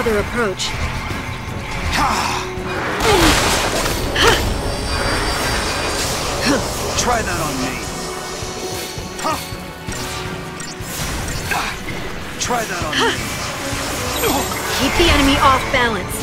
another approach. Try that on me. Try that on me. Keep the enemy off balance.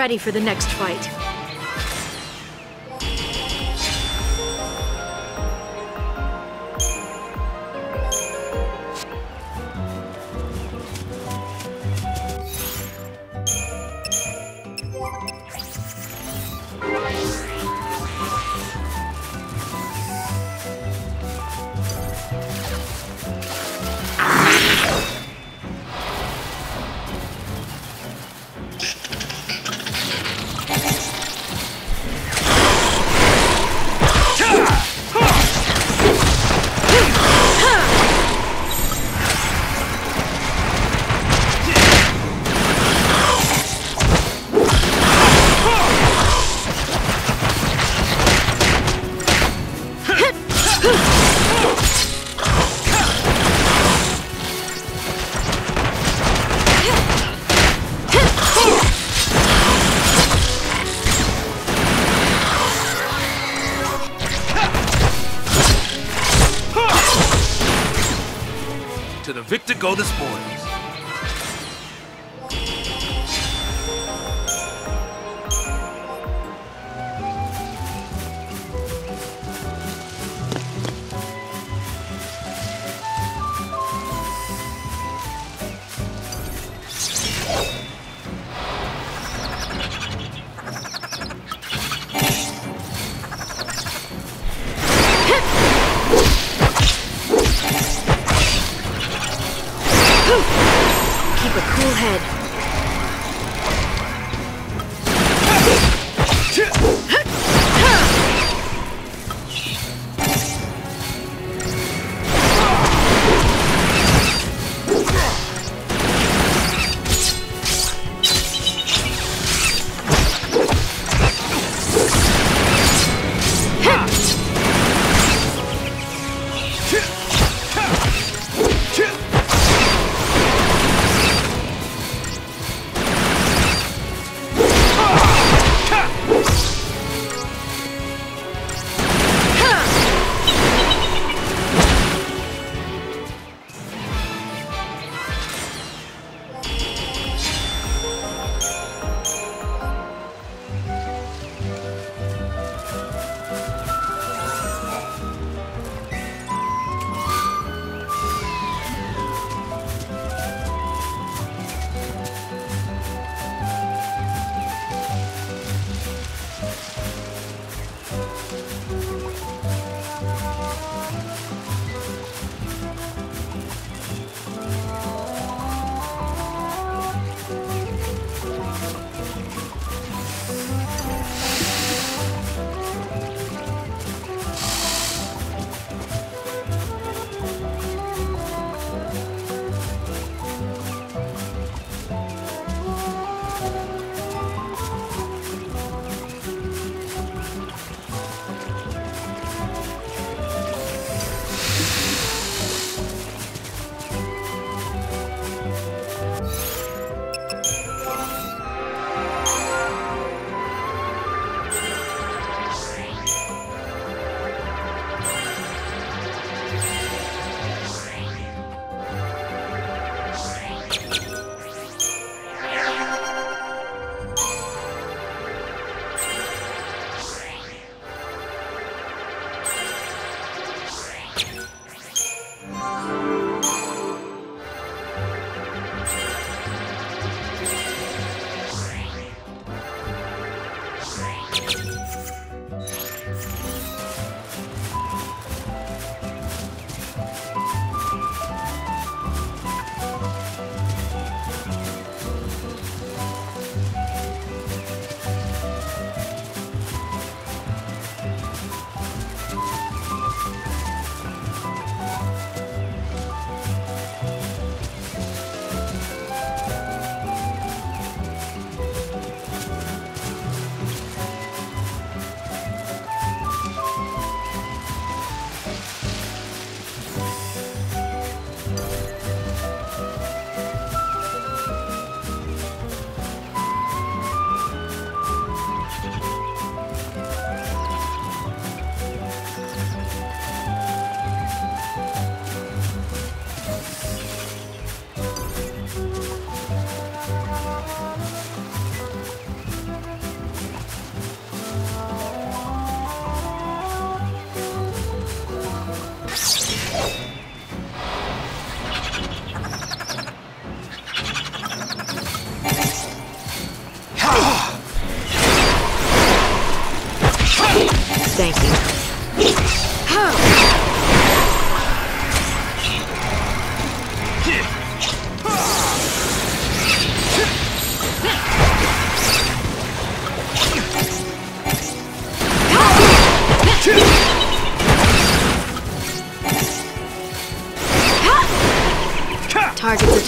ready for the next fight.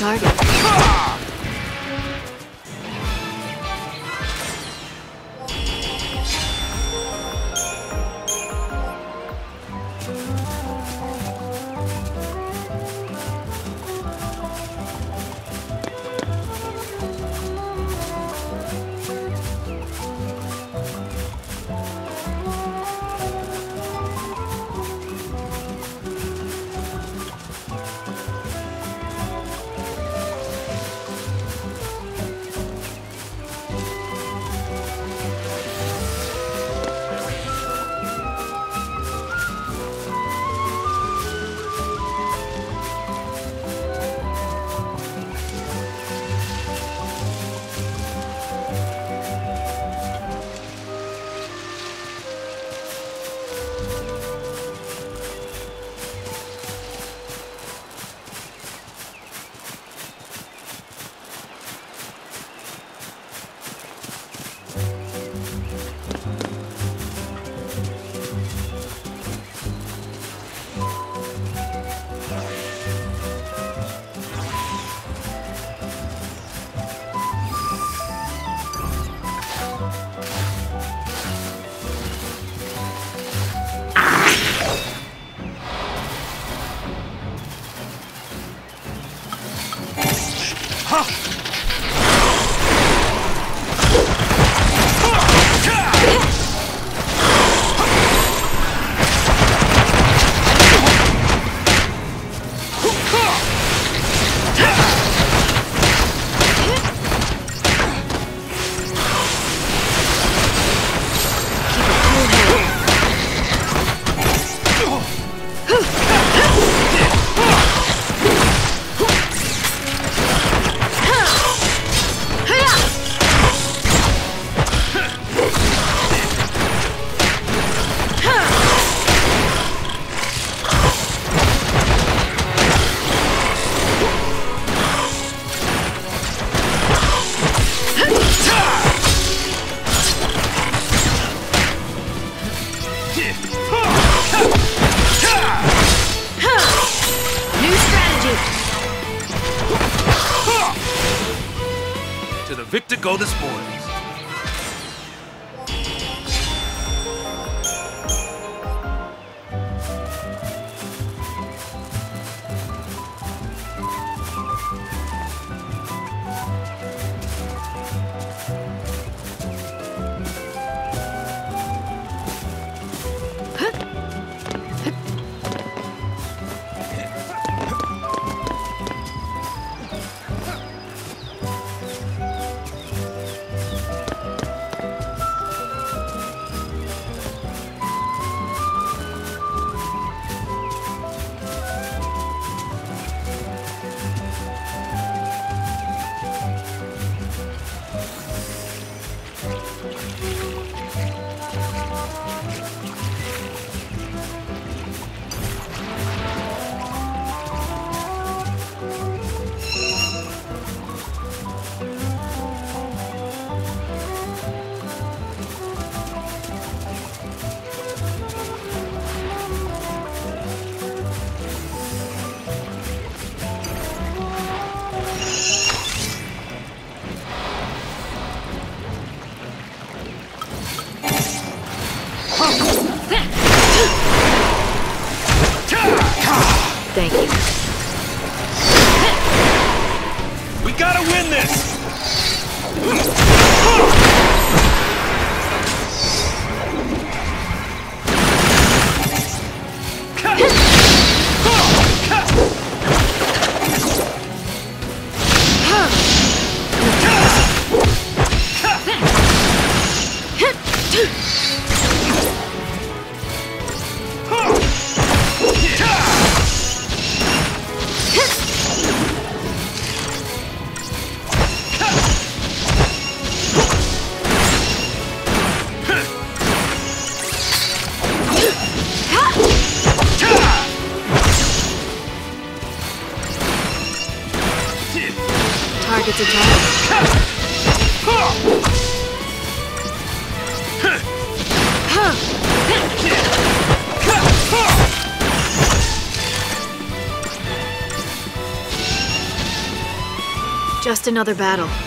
Target. Go the spoils. Just another battle.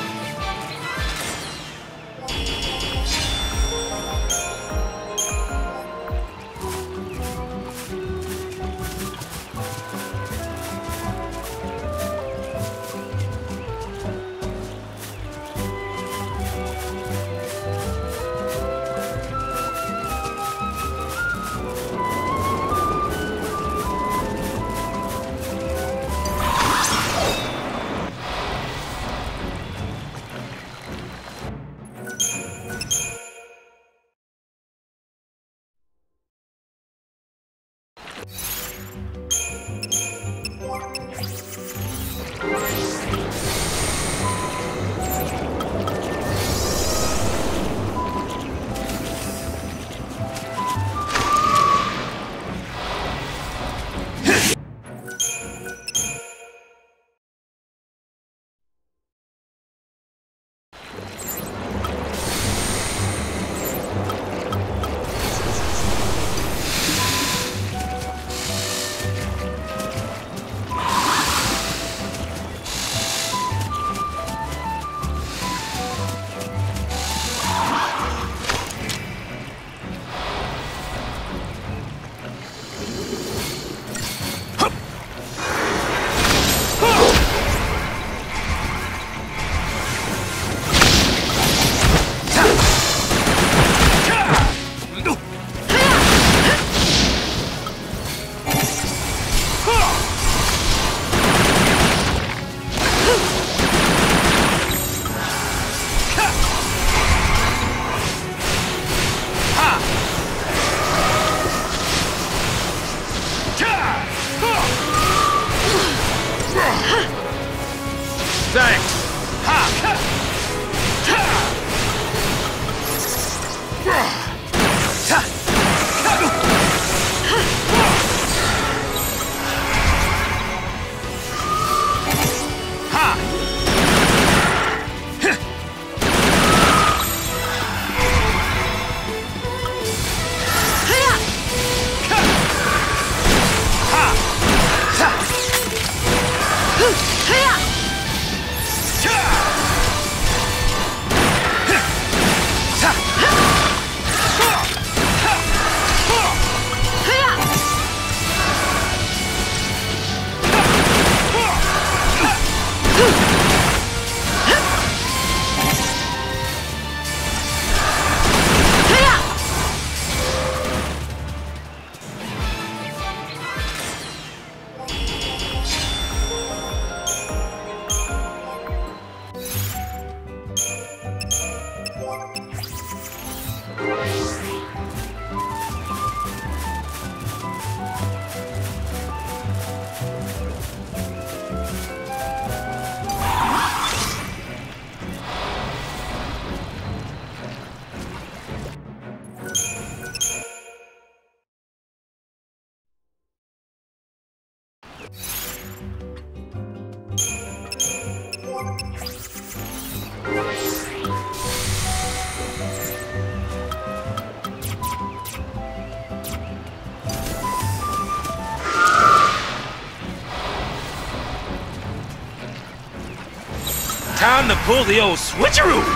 Pull the old switcheroo!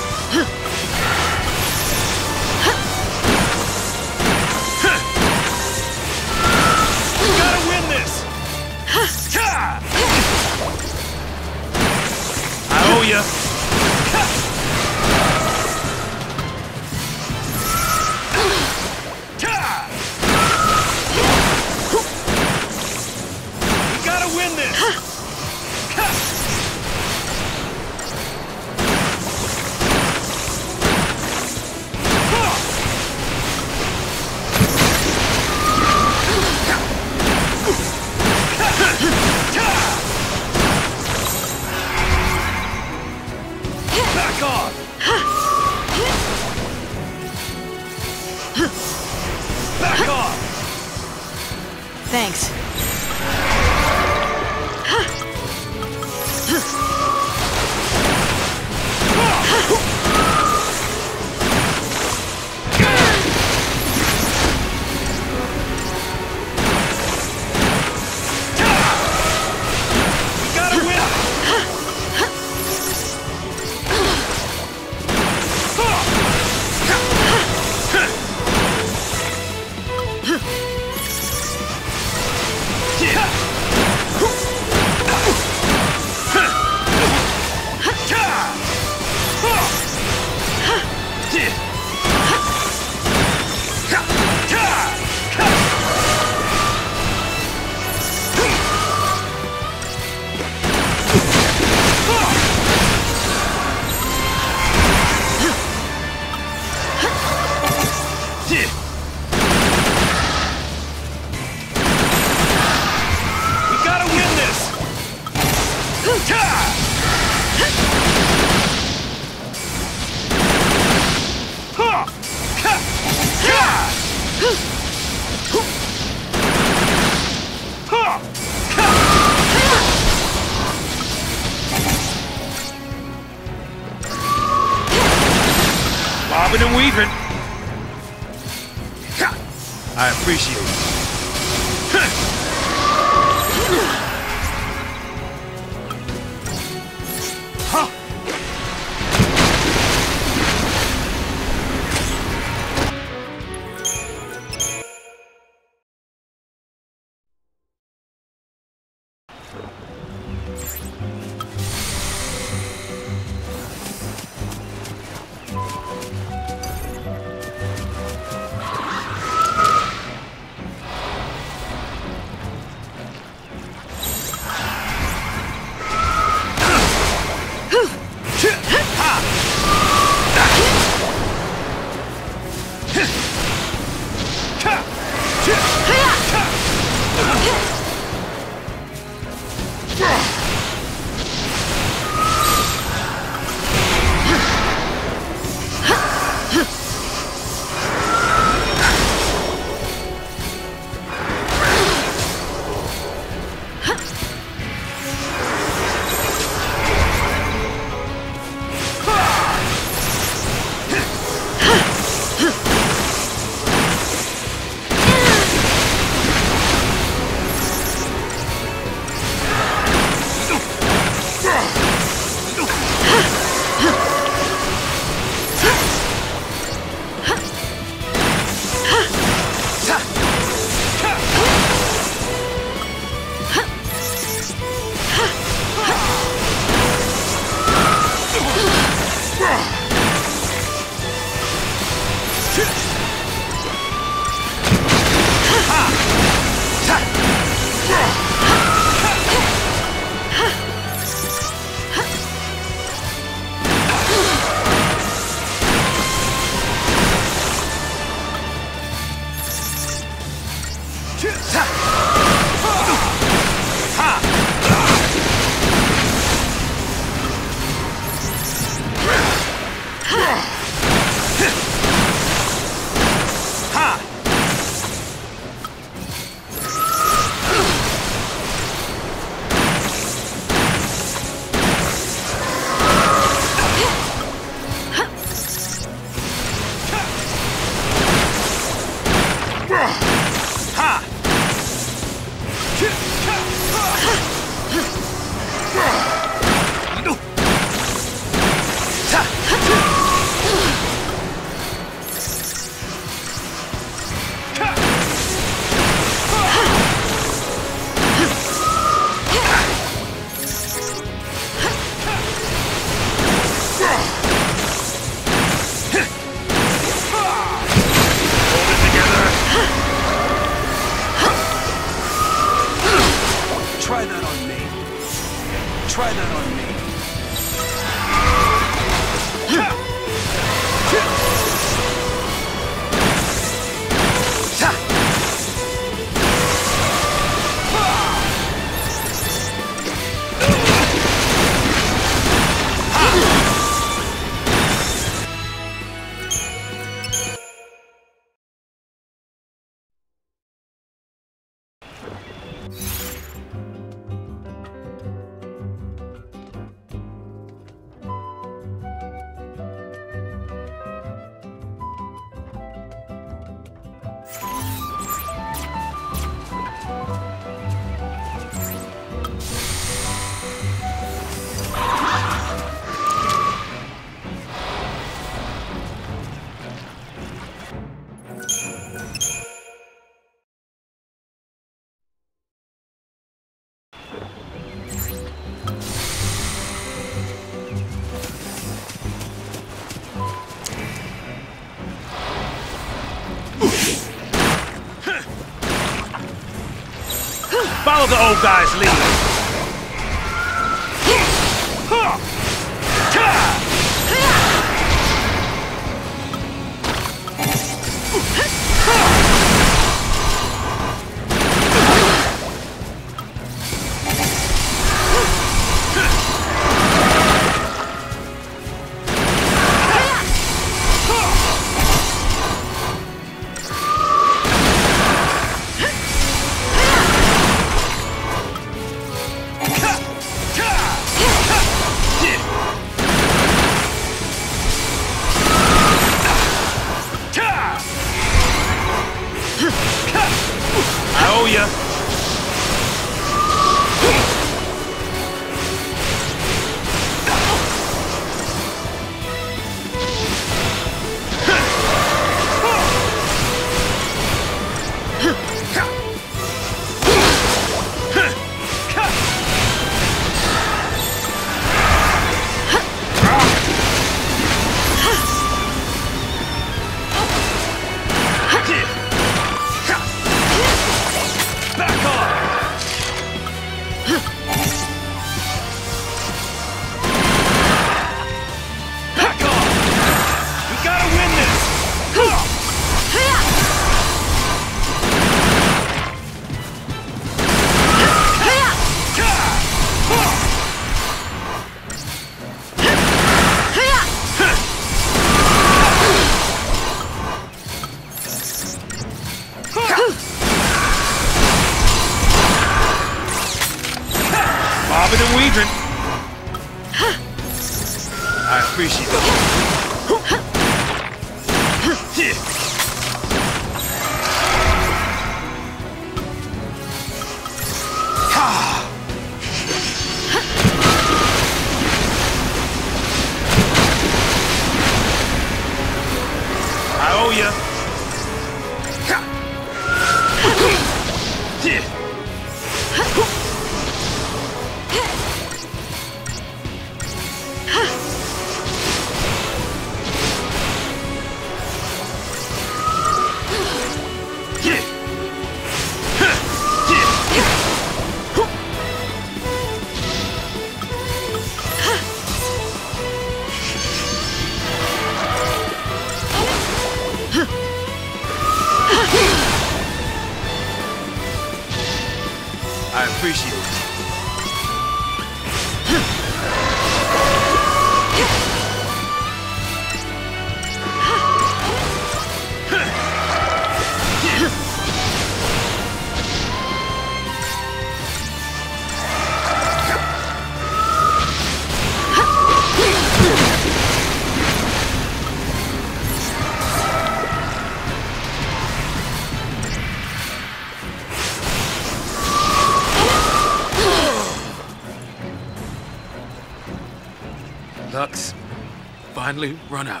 Run out.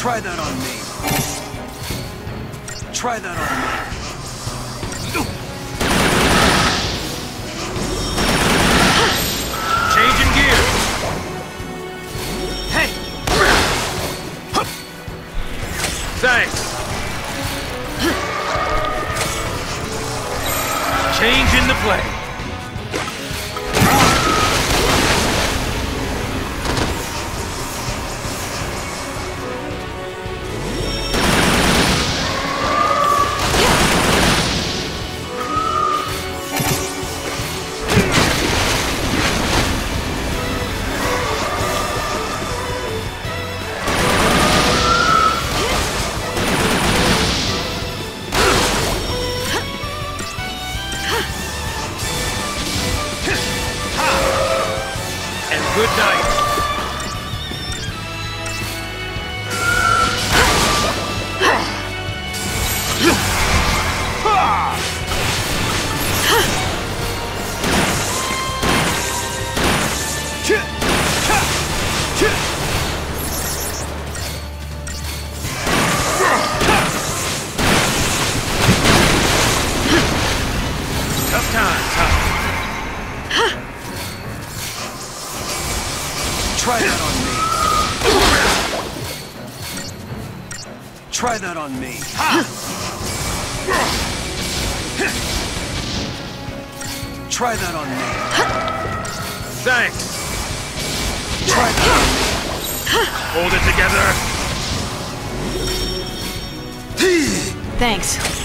Try that on me. Try that on that on me. Try that on me. Thanks. Try that on me. Hold it together. Thanks.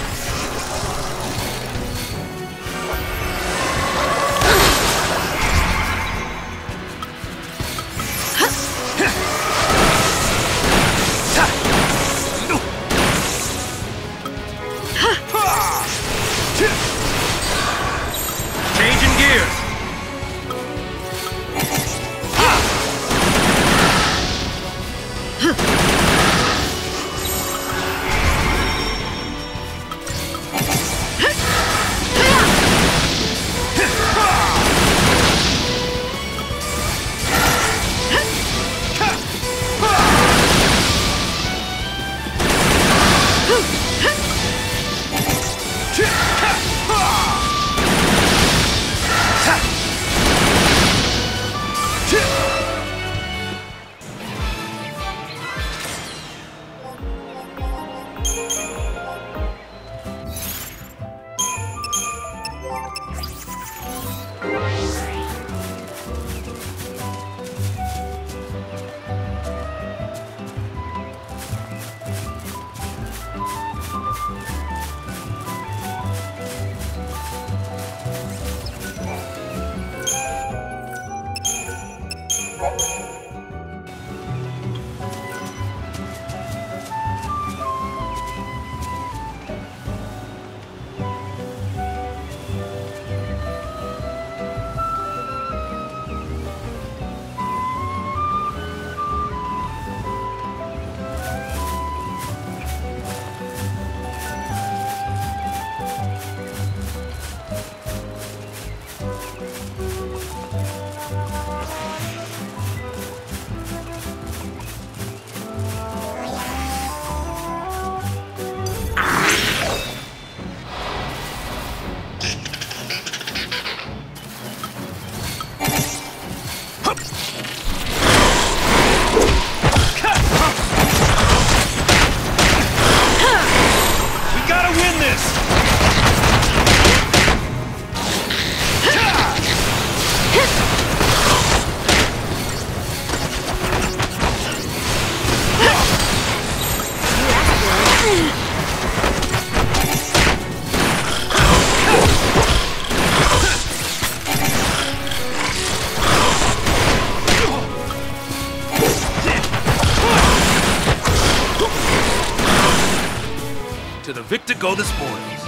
To the victor go the spoils.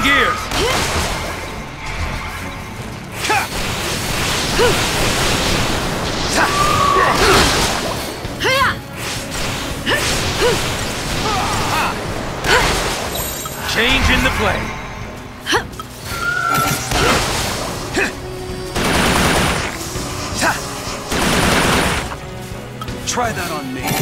Switching gears! Change in the play. Try that on me.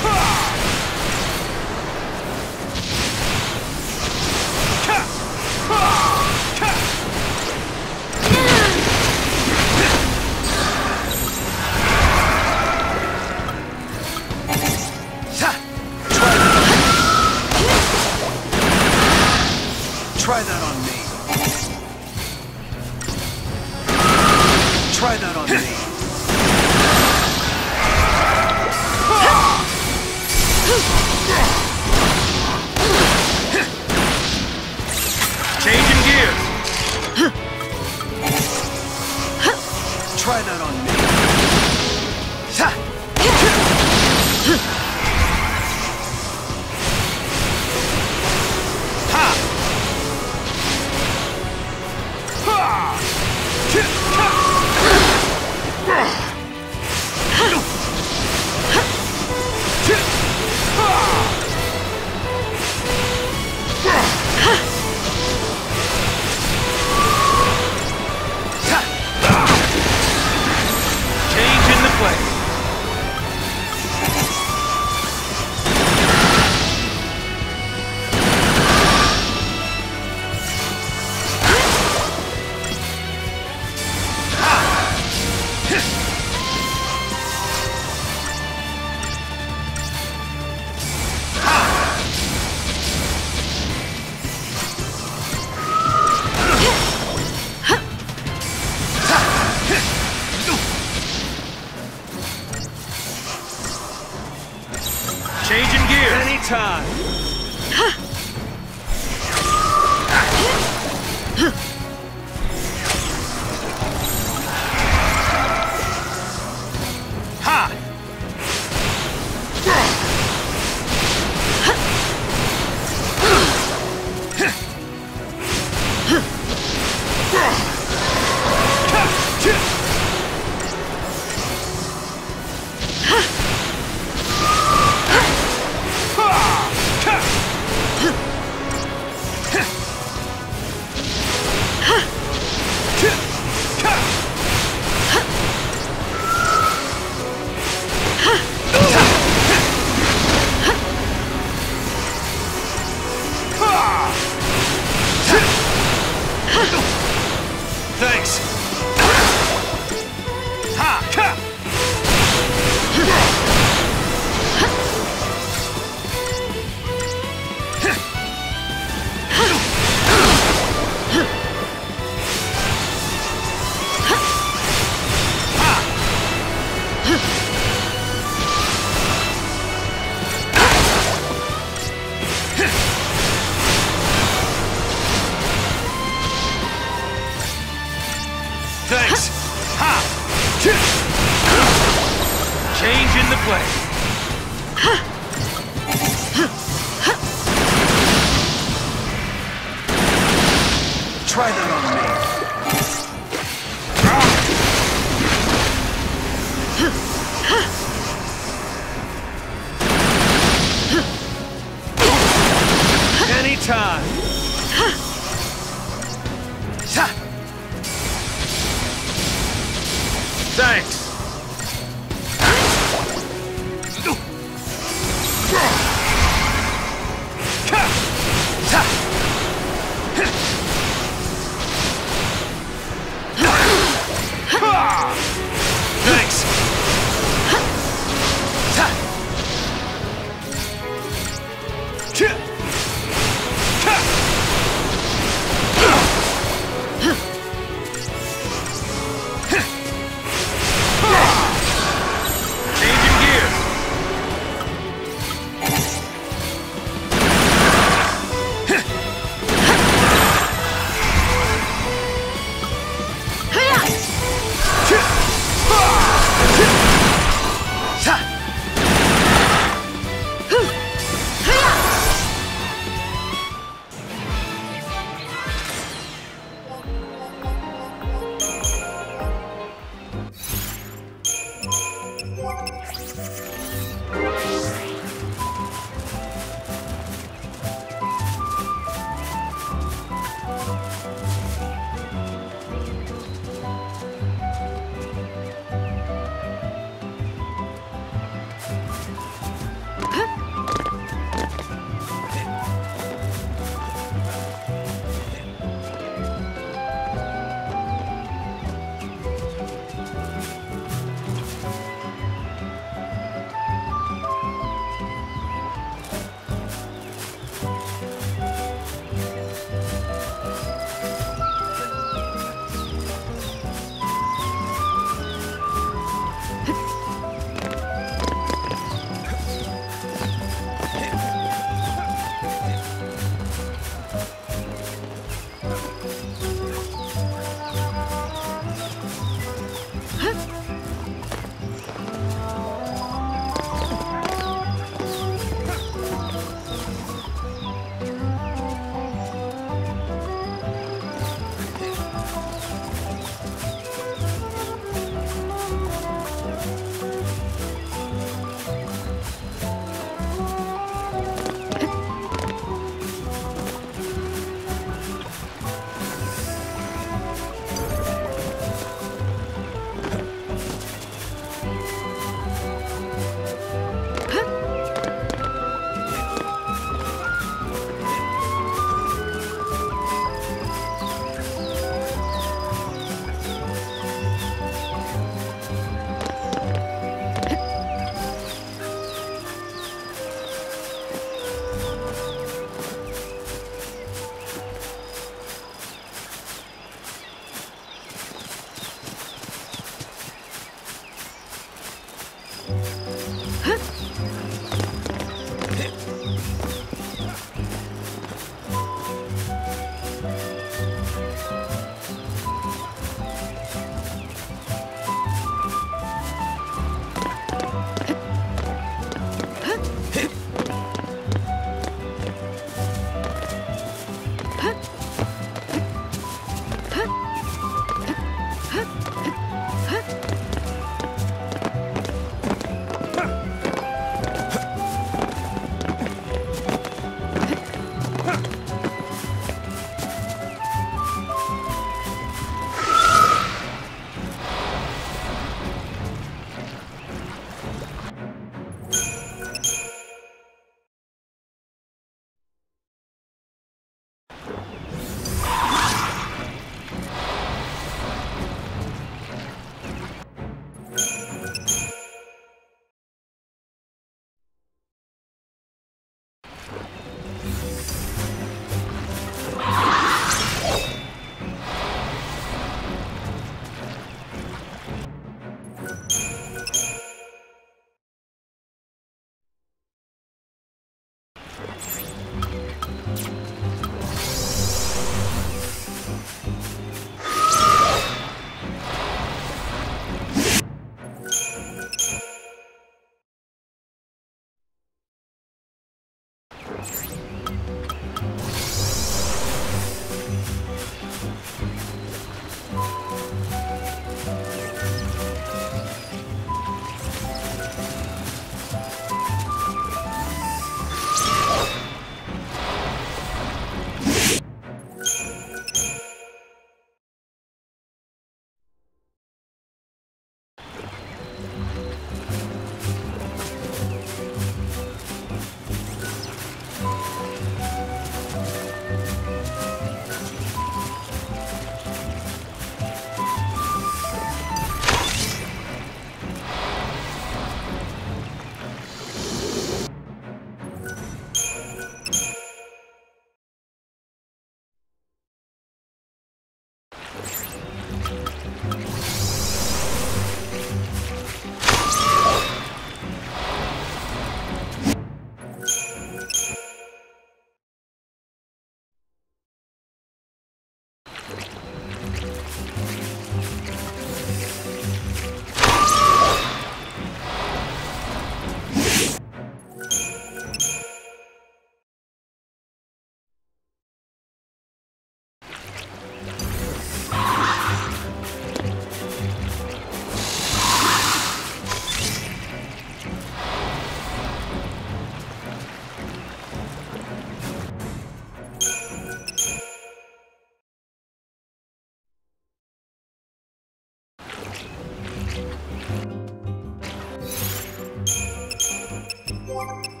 Much appreciated.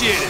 Ha! Ha!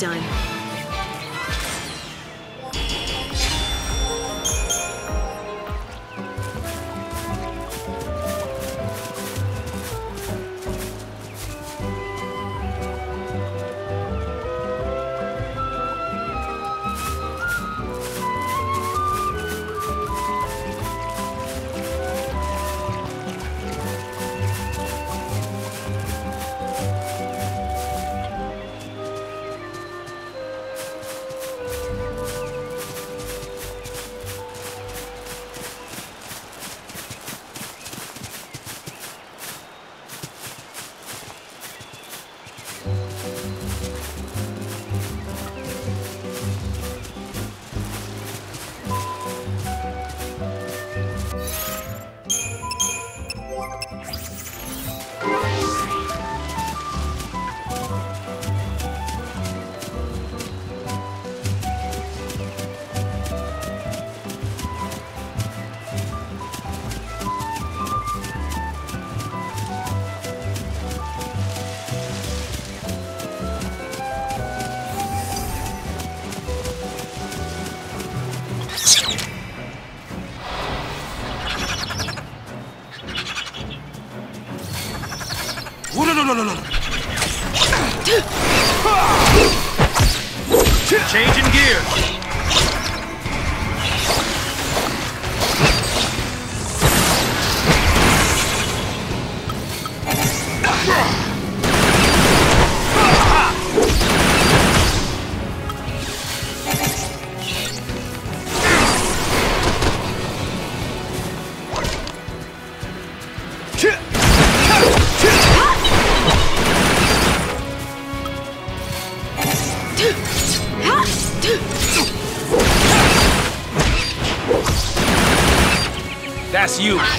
Done. You.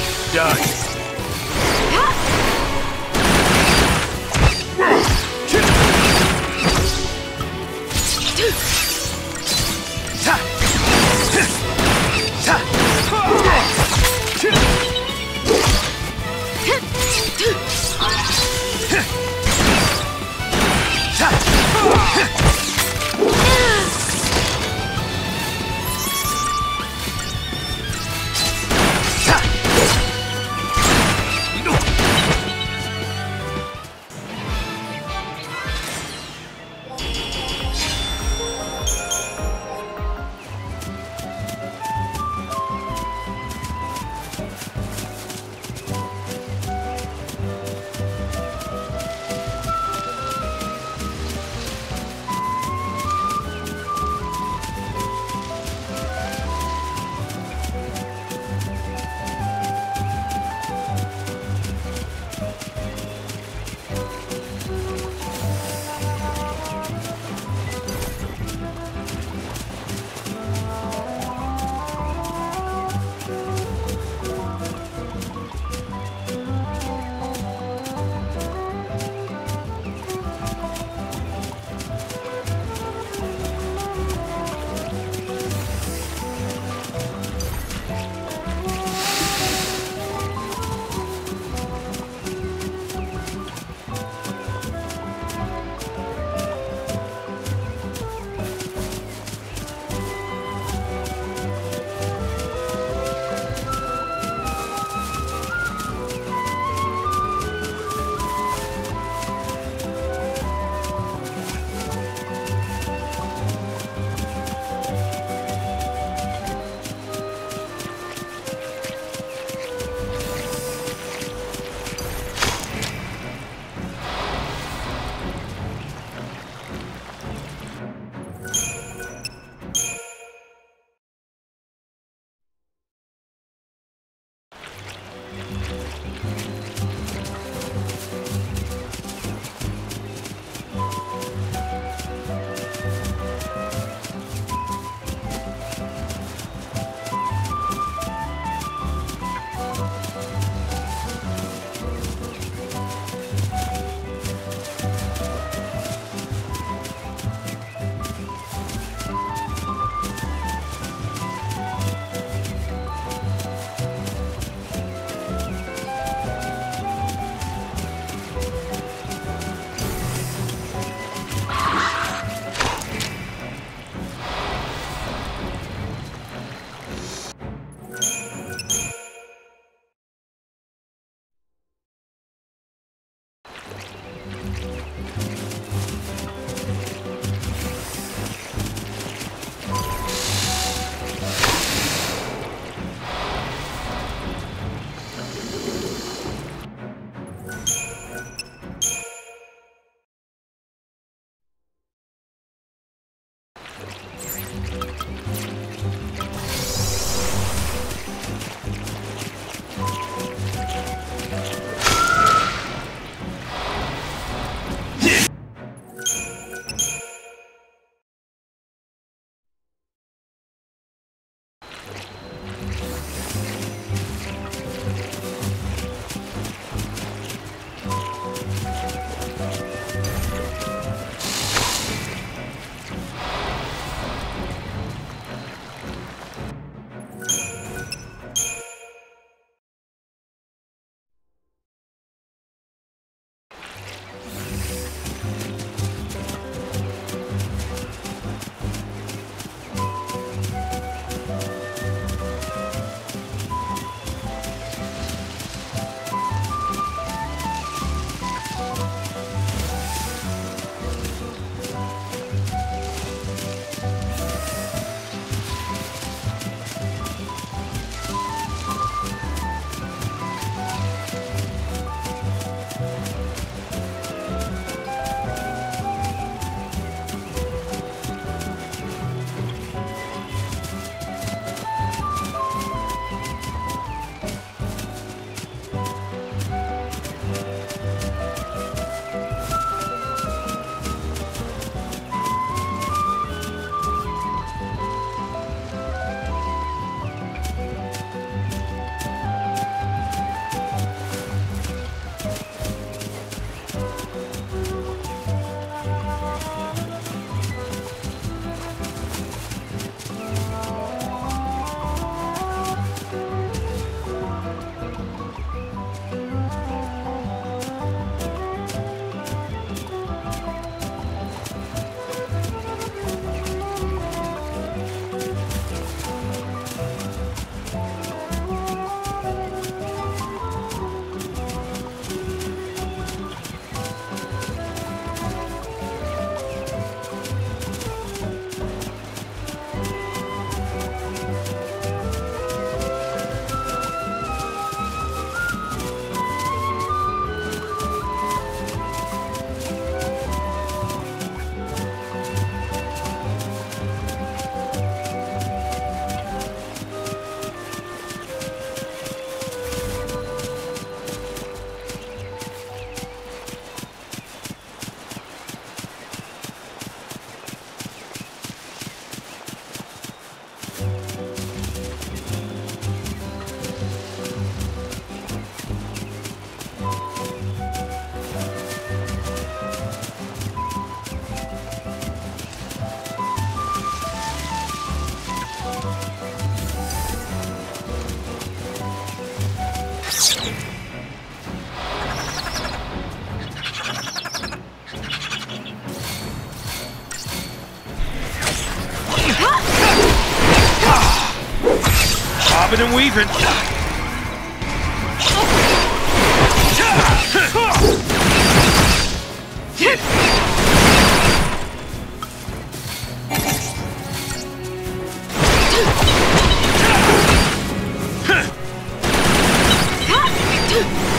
And weaving.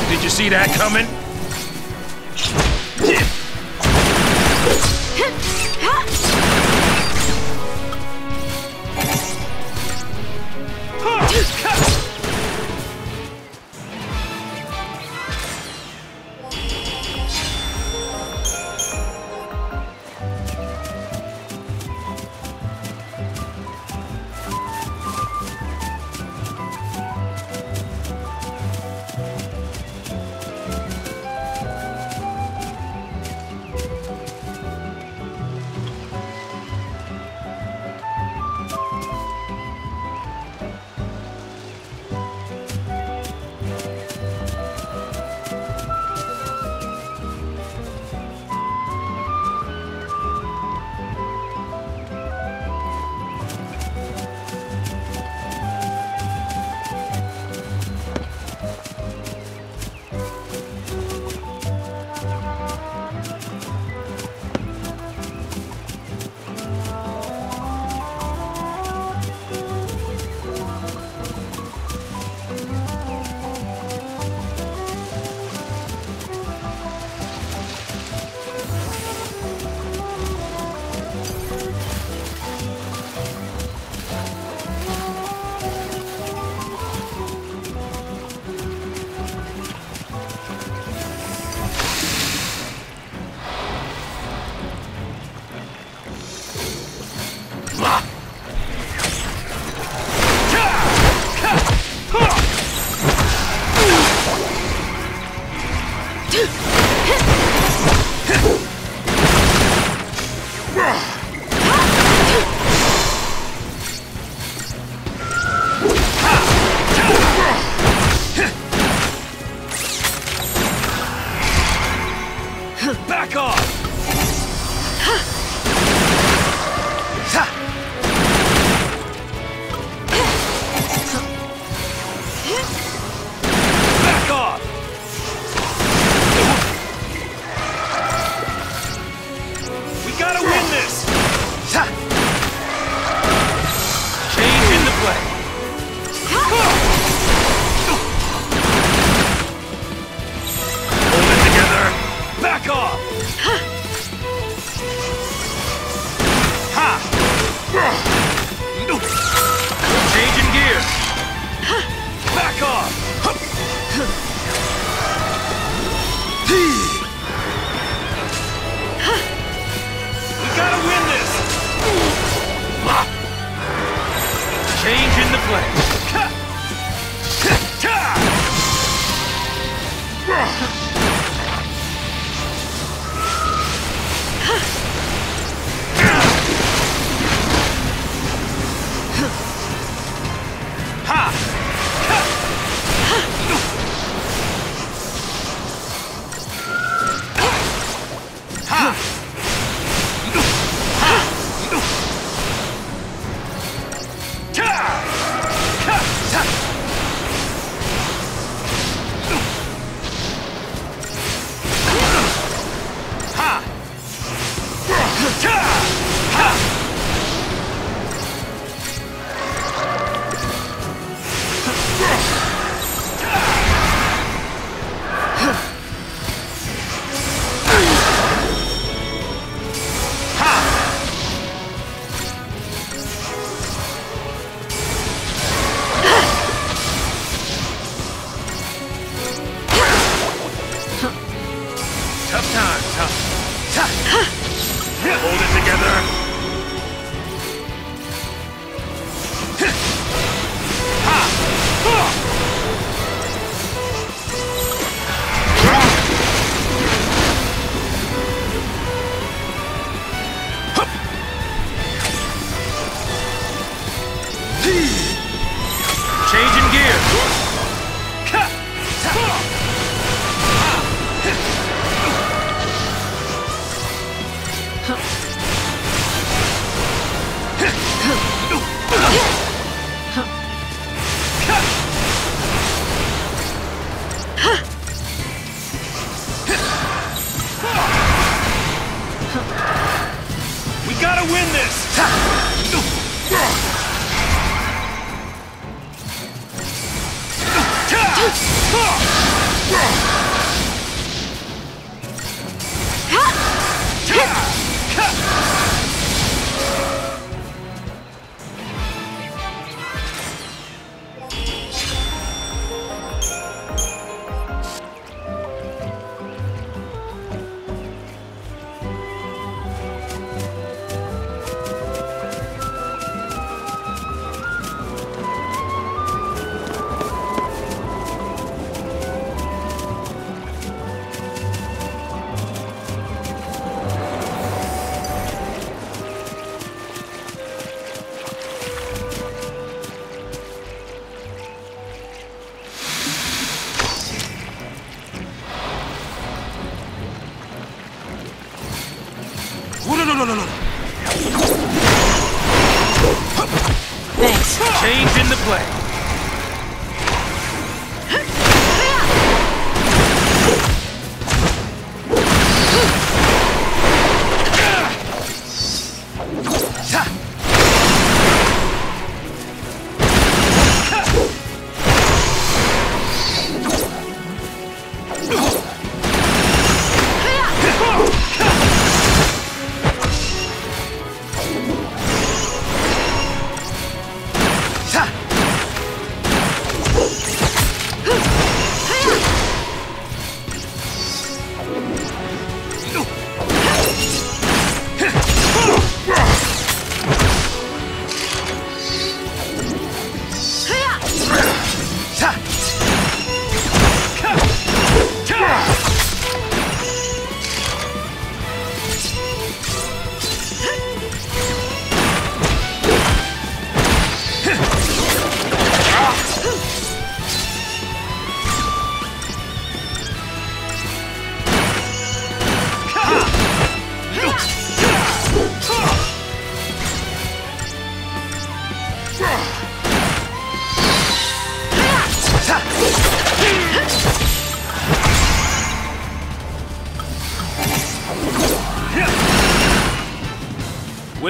Did you see that coming?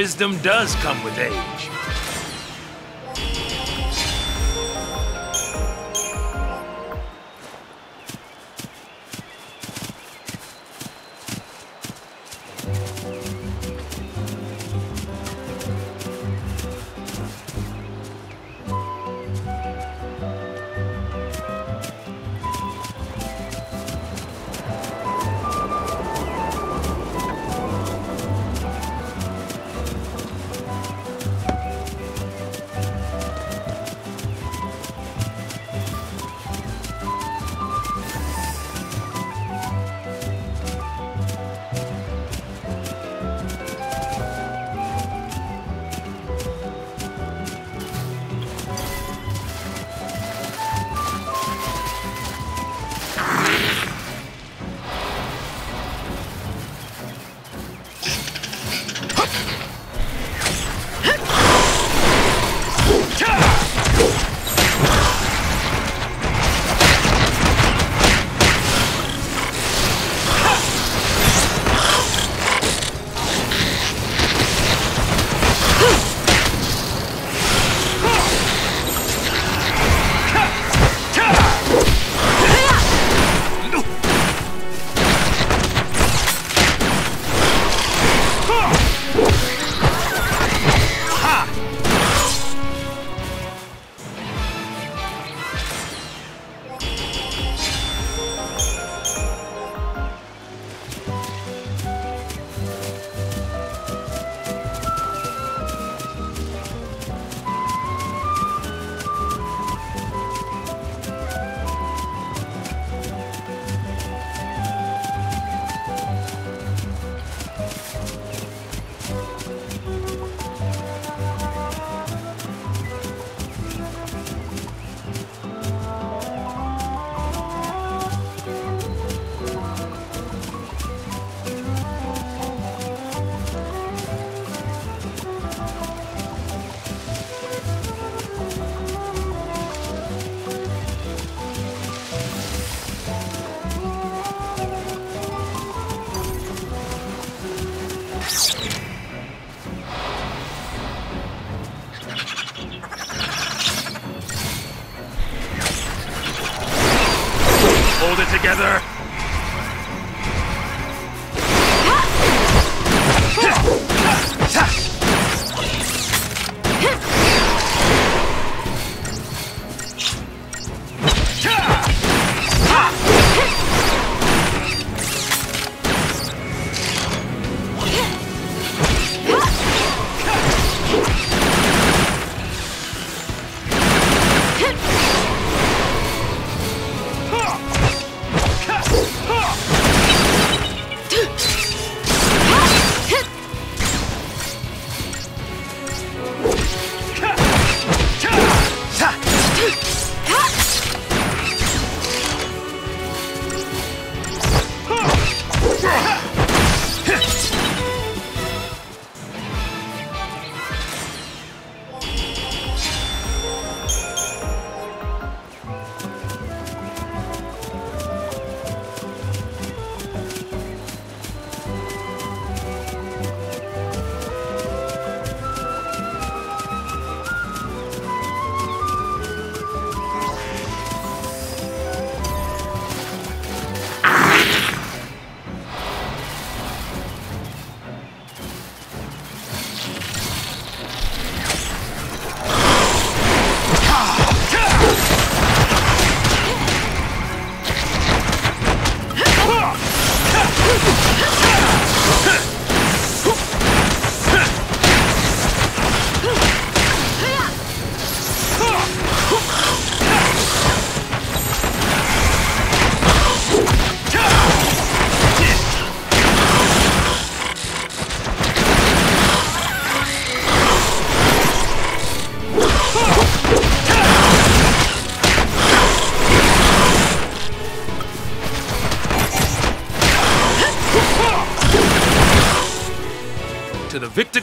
Wisdom does come with age.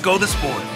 Go the spoils.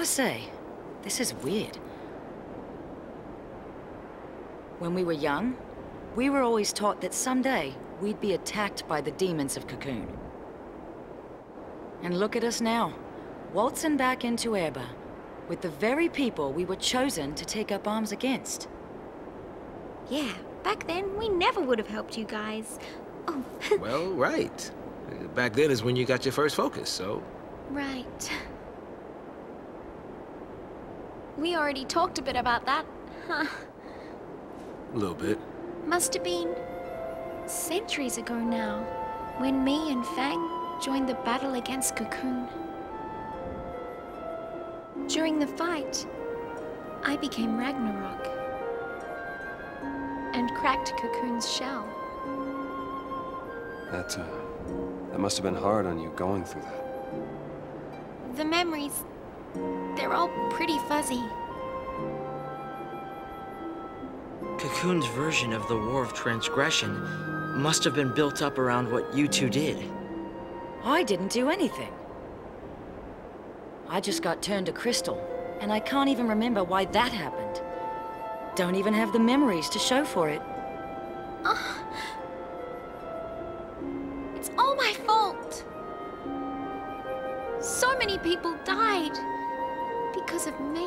Gotta say, this is weird. When we were young, we were always taught that someday we'd be attacked by the demons of Cocoon. And look at us now, waltzing back into Oerba, with the very people we were chosen to take up arms against. Yeah, back then we never would have helped you guys. Oh, Well, right. Back then is when you got your first focus, so right. We already talked a bit about that, huh? a little bit. Must have been centuries ago now, when me and Fang joined the battle against Cocoon. During the fight, I became Ragnarok and cracked Cocoon's shell. That, uh, that must have been hard on you going through that. The memories, they're all pretty fuzzy. Cocoon's version of the War of Transgression must have been built up around what you two did. I didn't do anything. I just got turned to crystal And I can't even remember why that happened. Don't even have the memories to show for it. It's all my fault. So many people died because of me.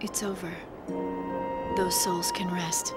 It's over. Those souls can rest.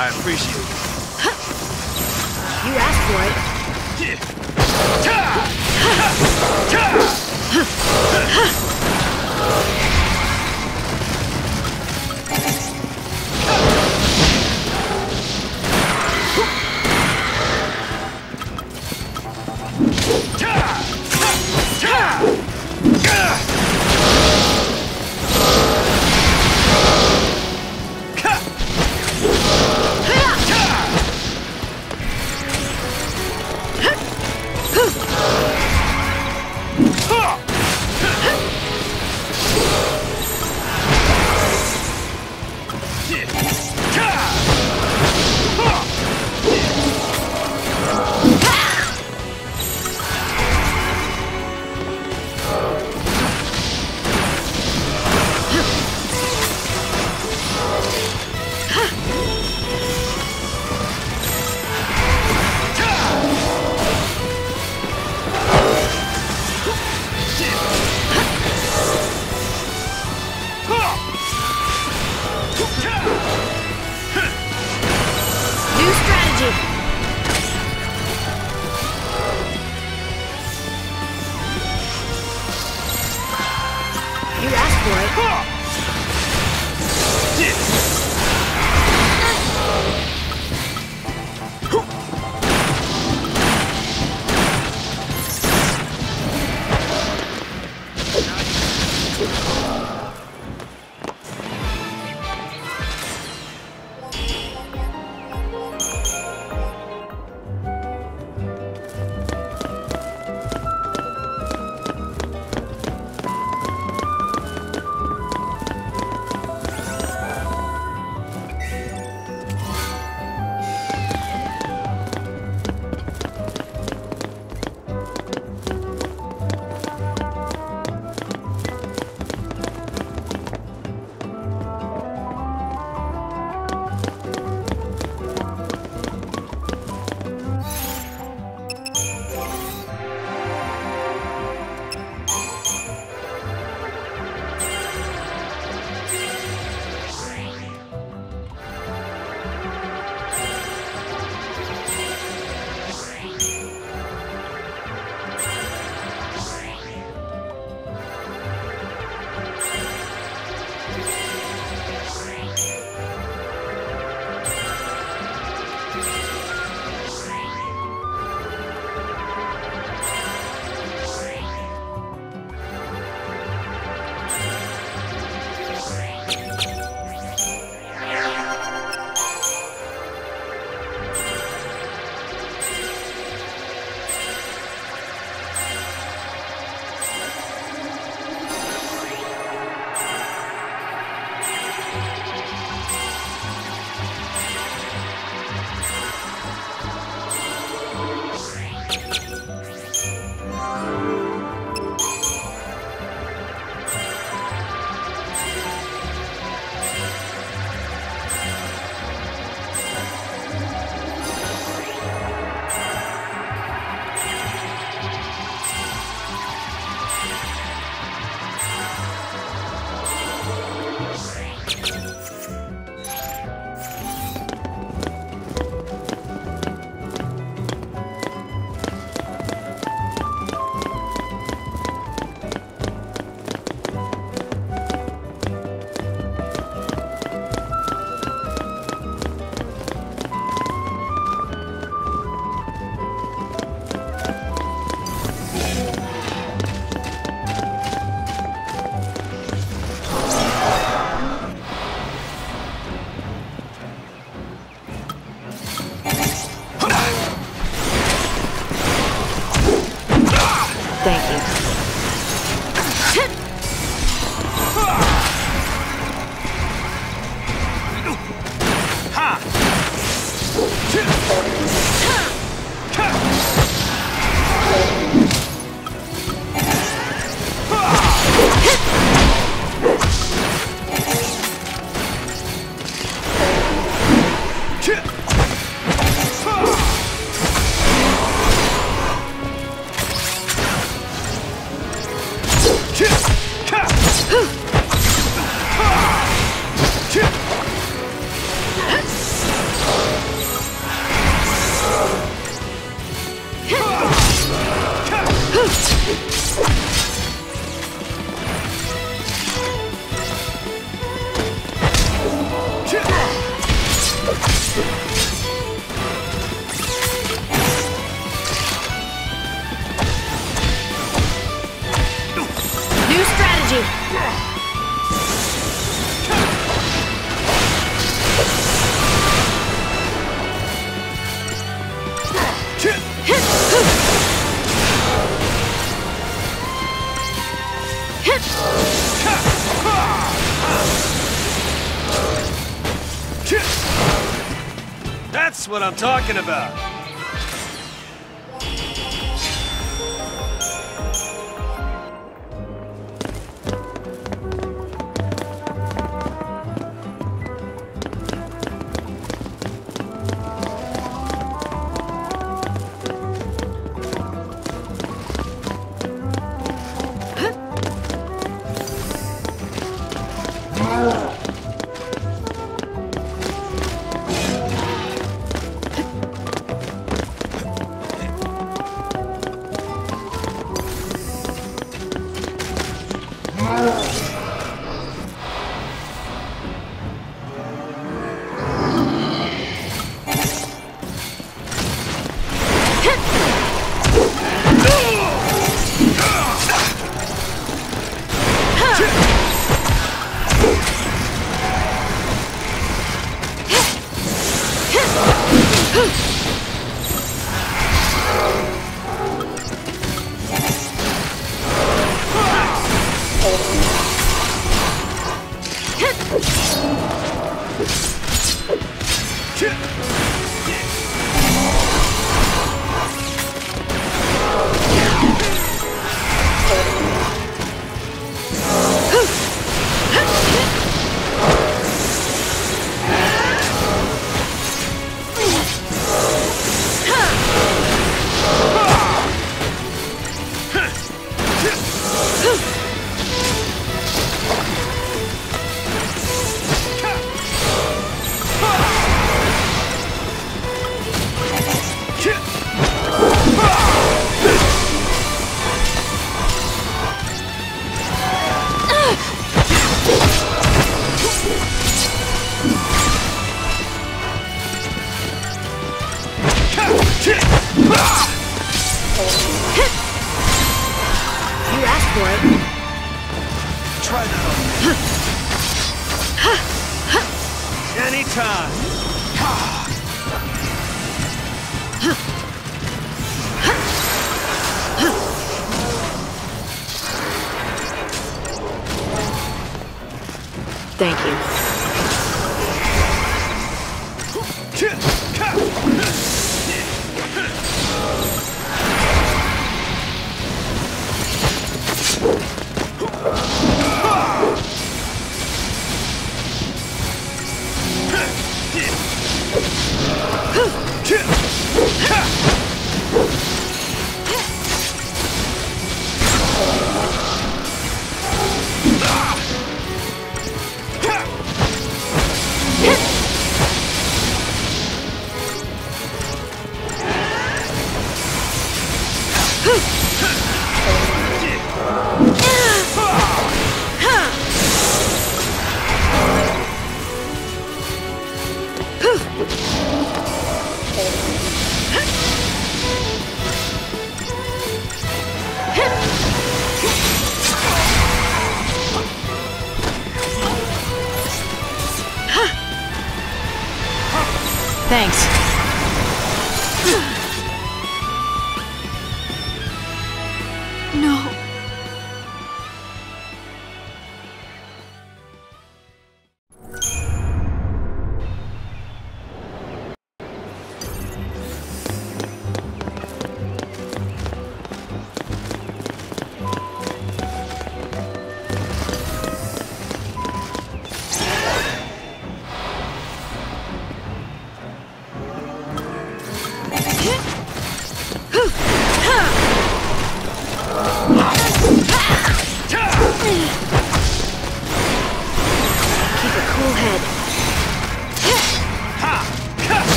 I appreciate it. What I'm talking about.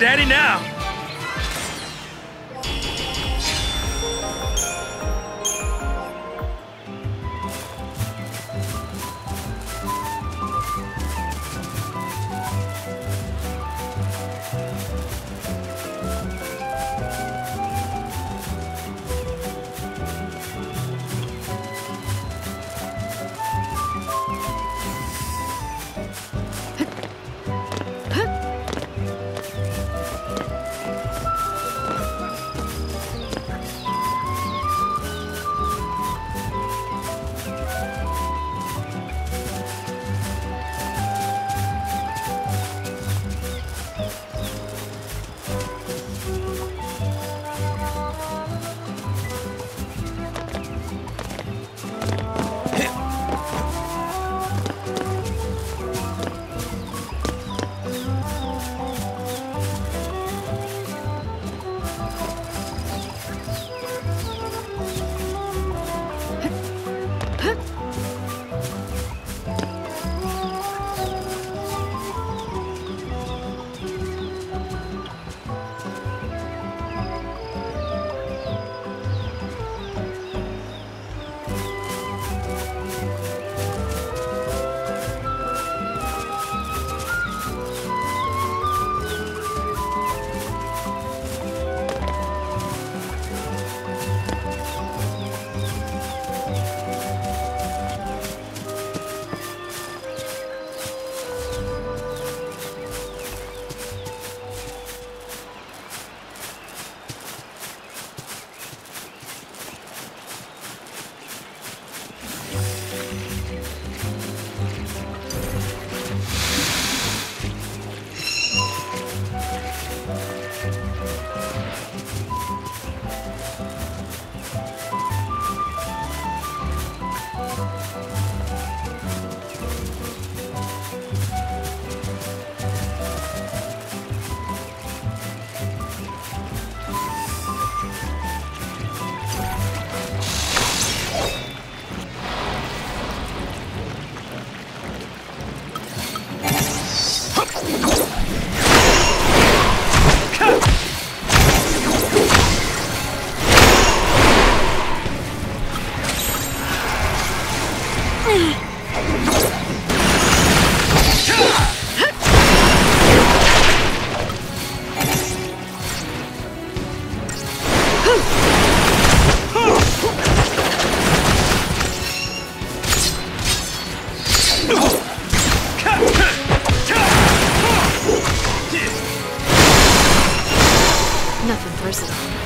Daddy now. Nothing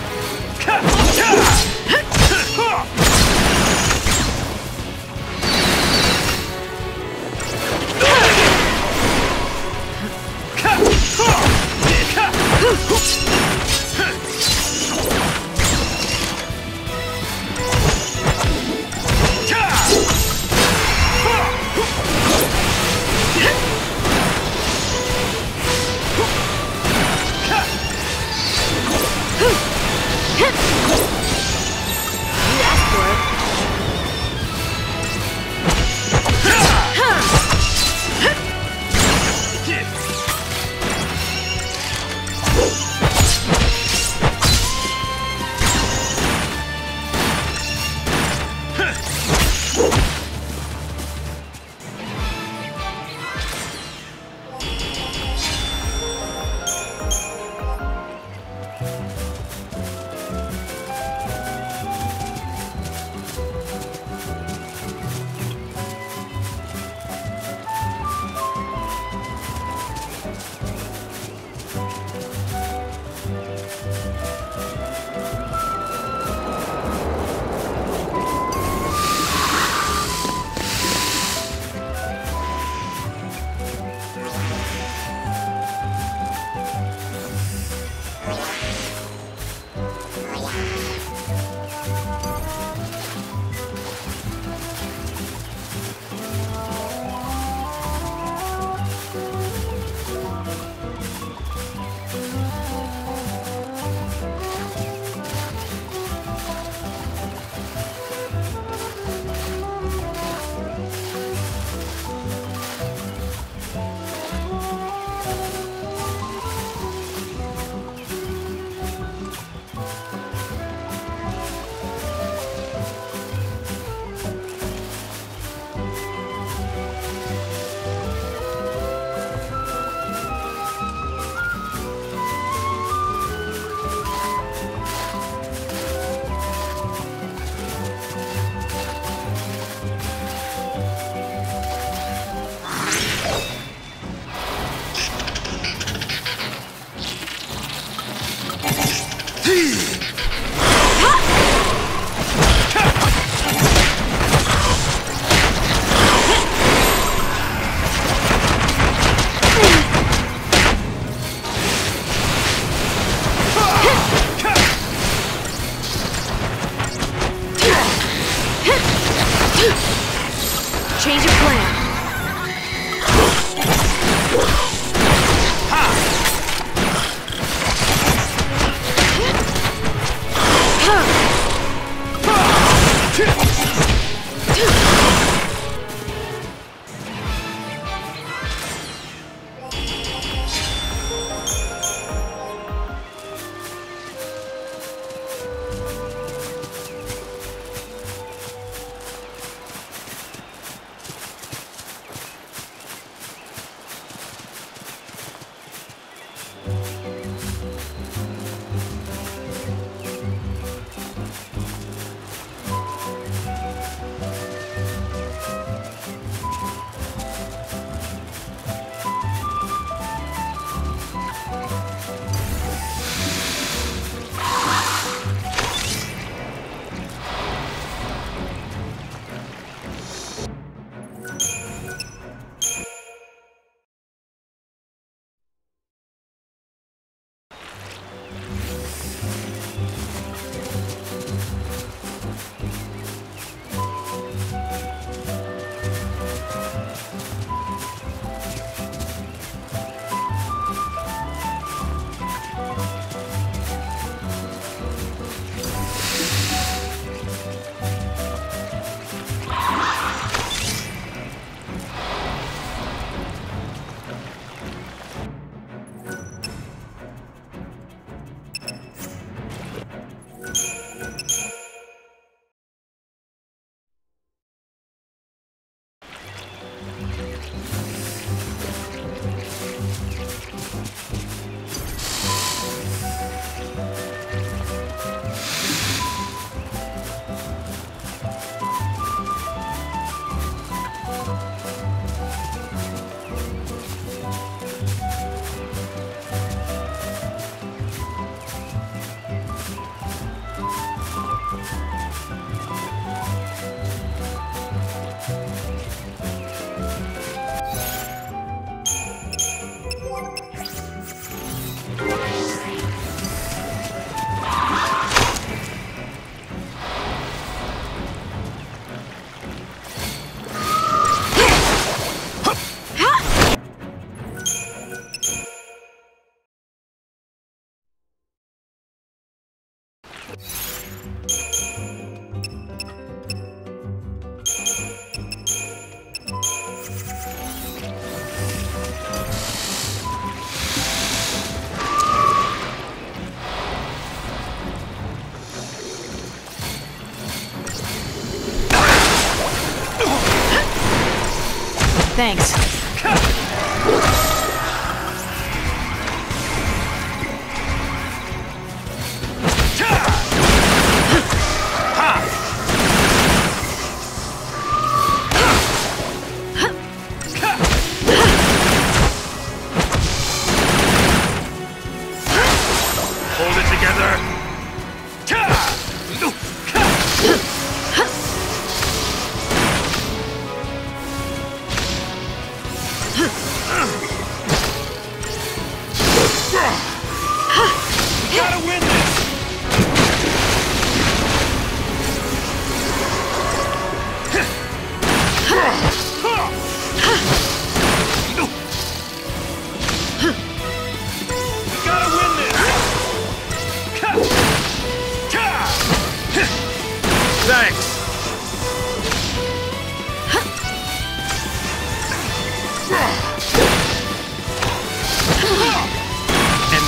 Thanks.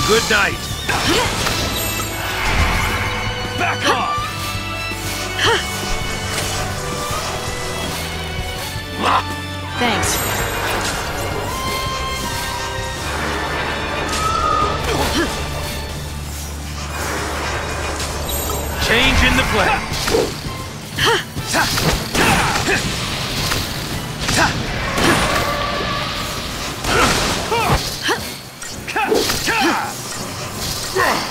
Good night. Back off. Thanks. Change in the play. Flame!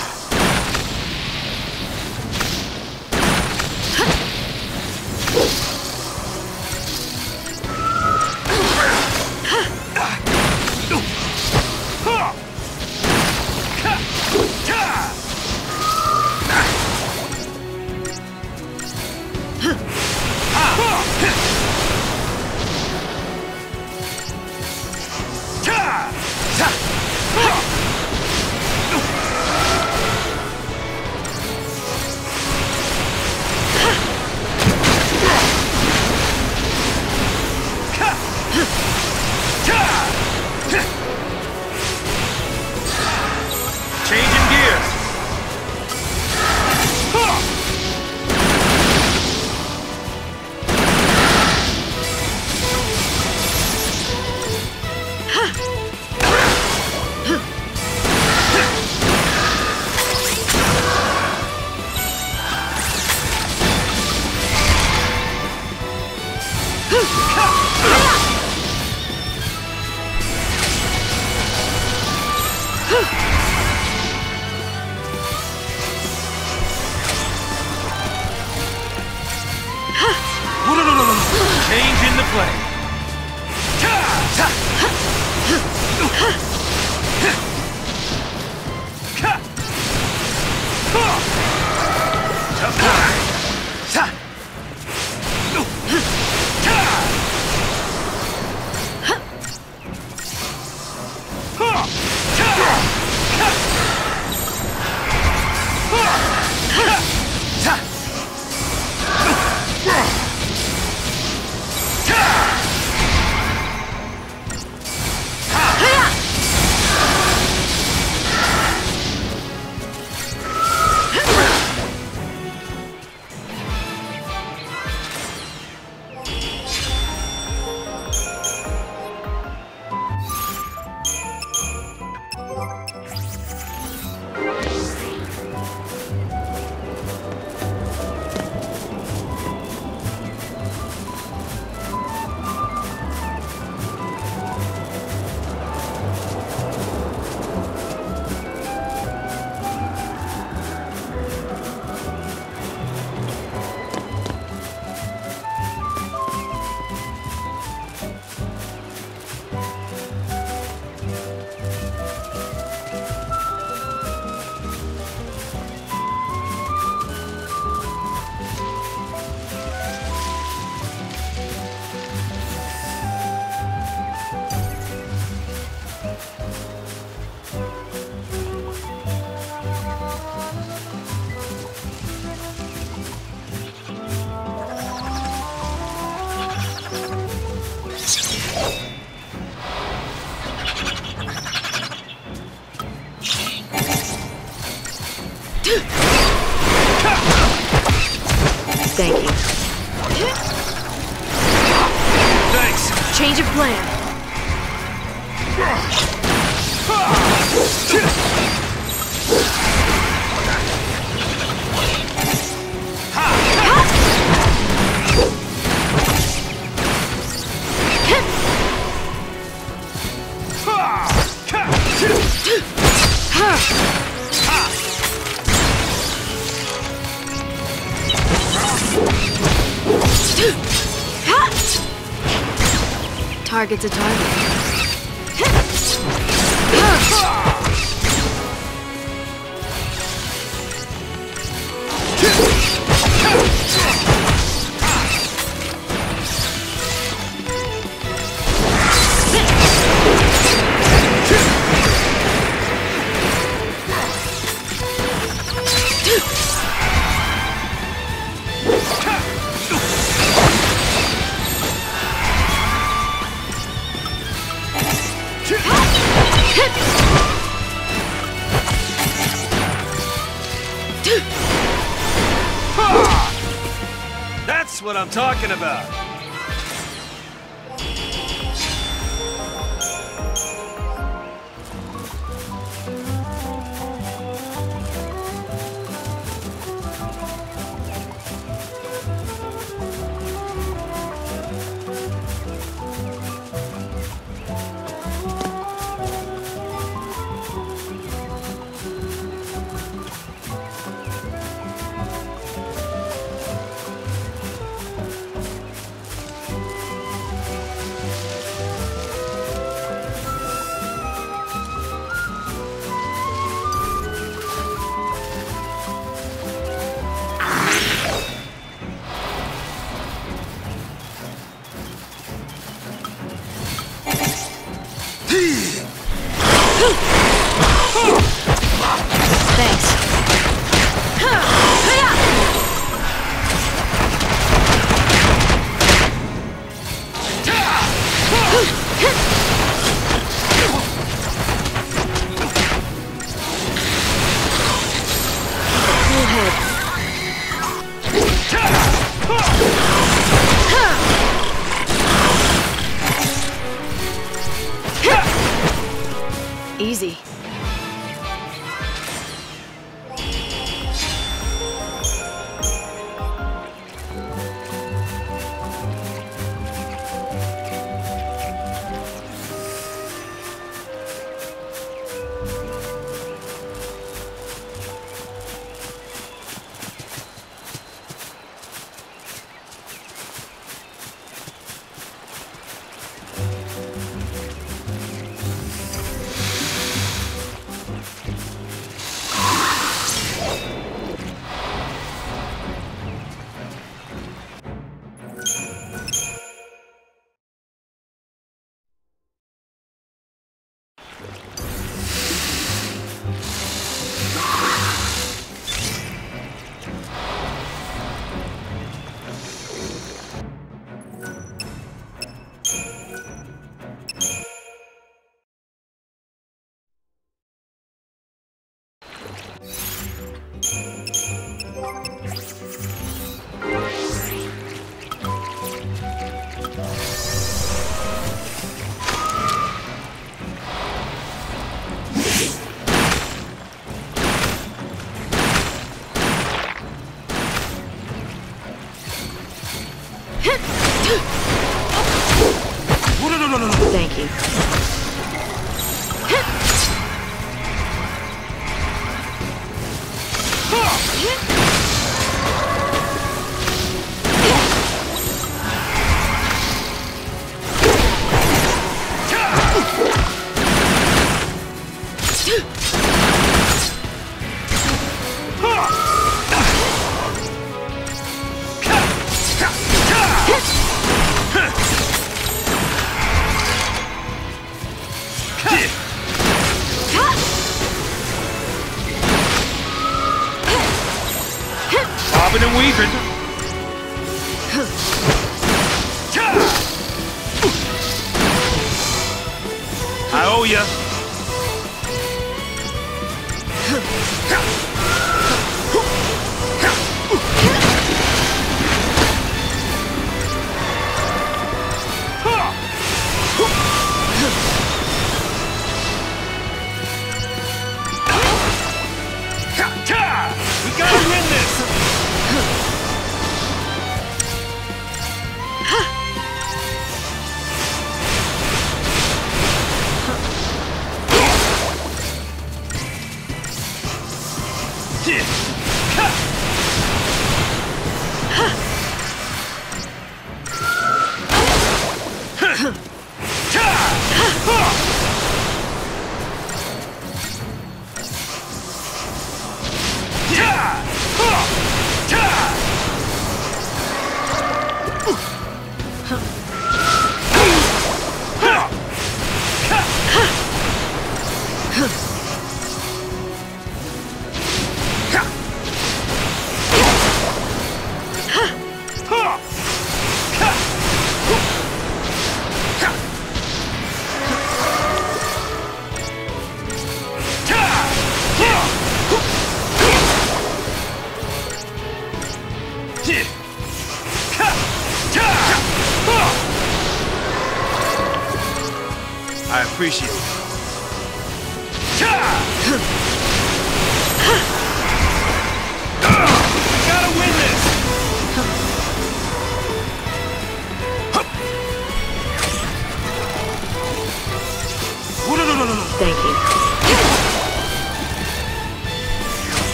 Target's a target. Talking about!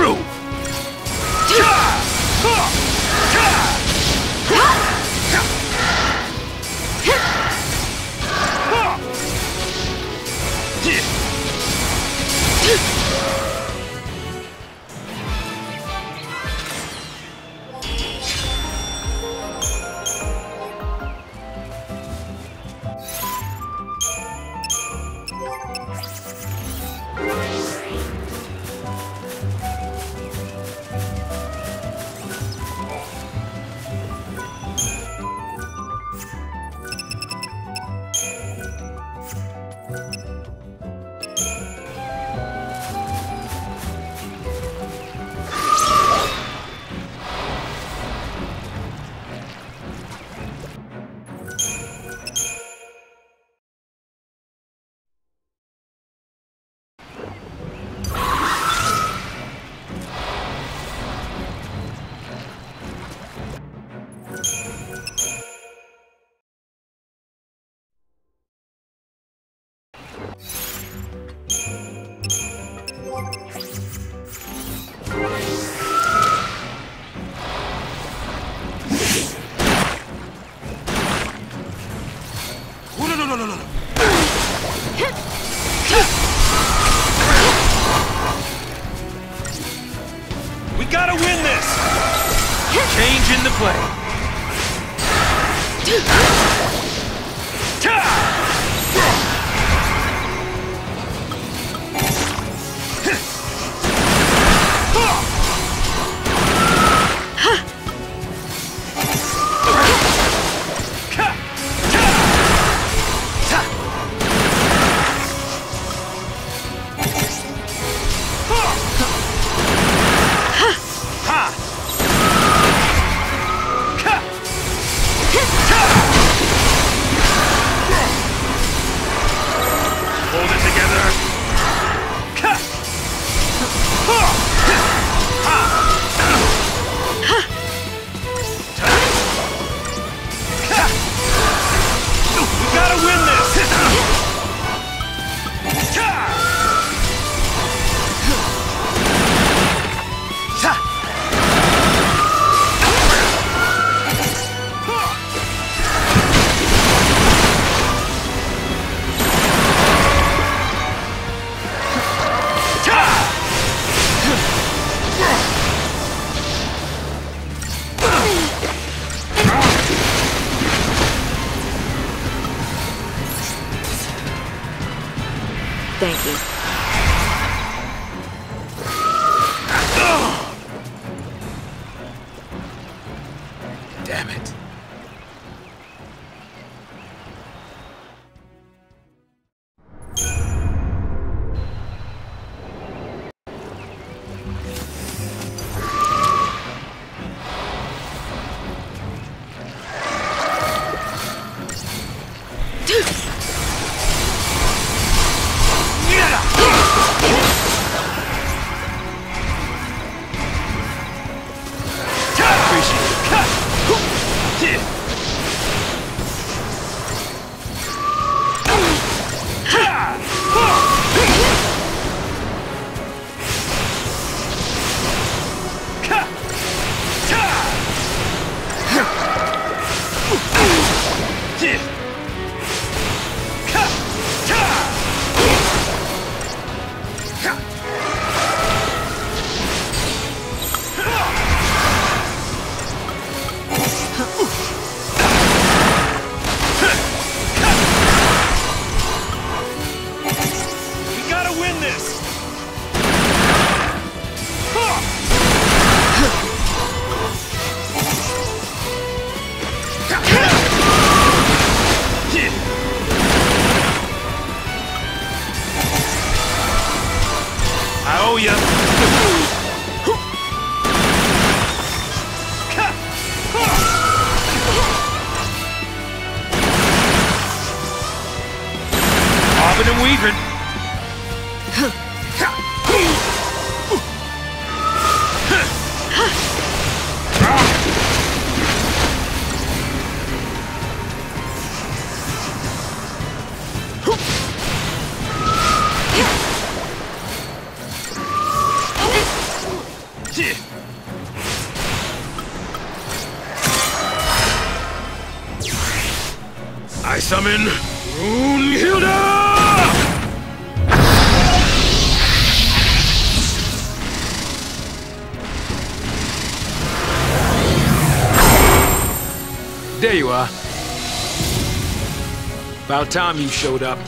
Old There you are. About time you showed up.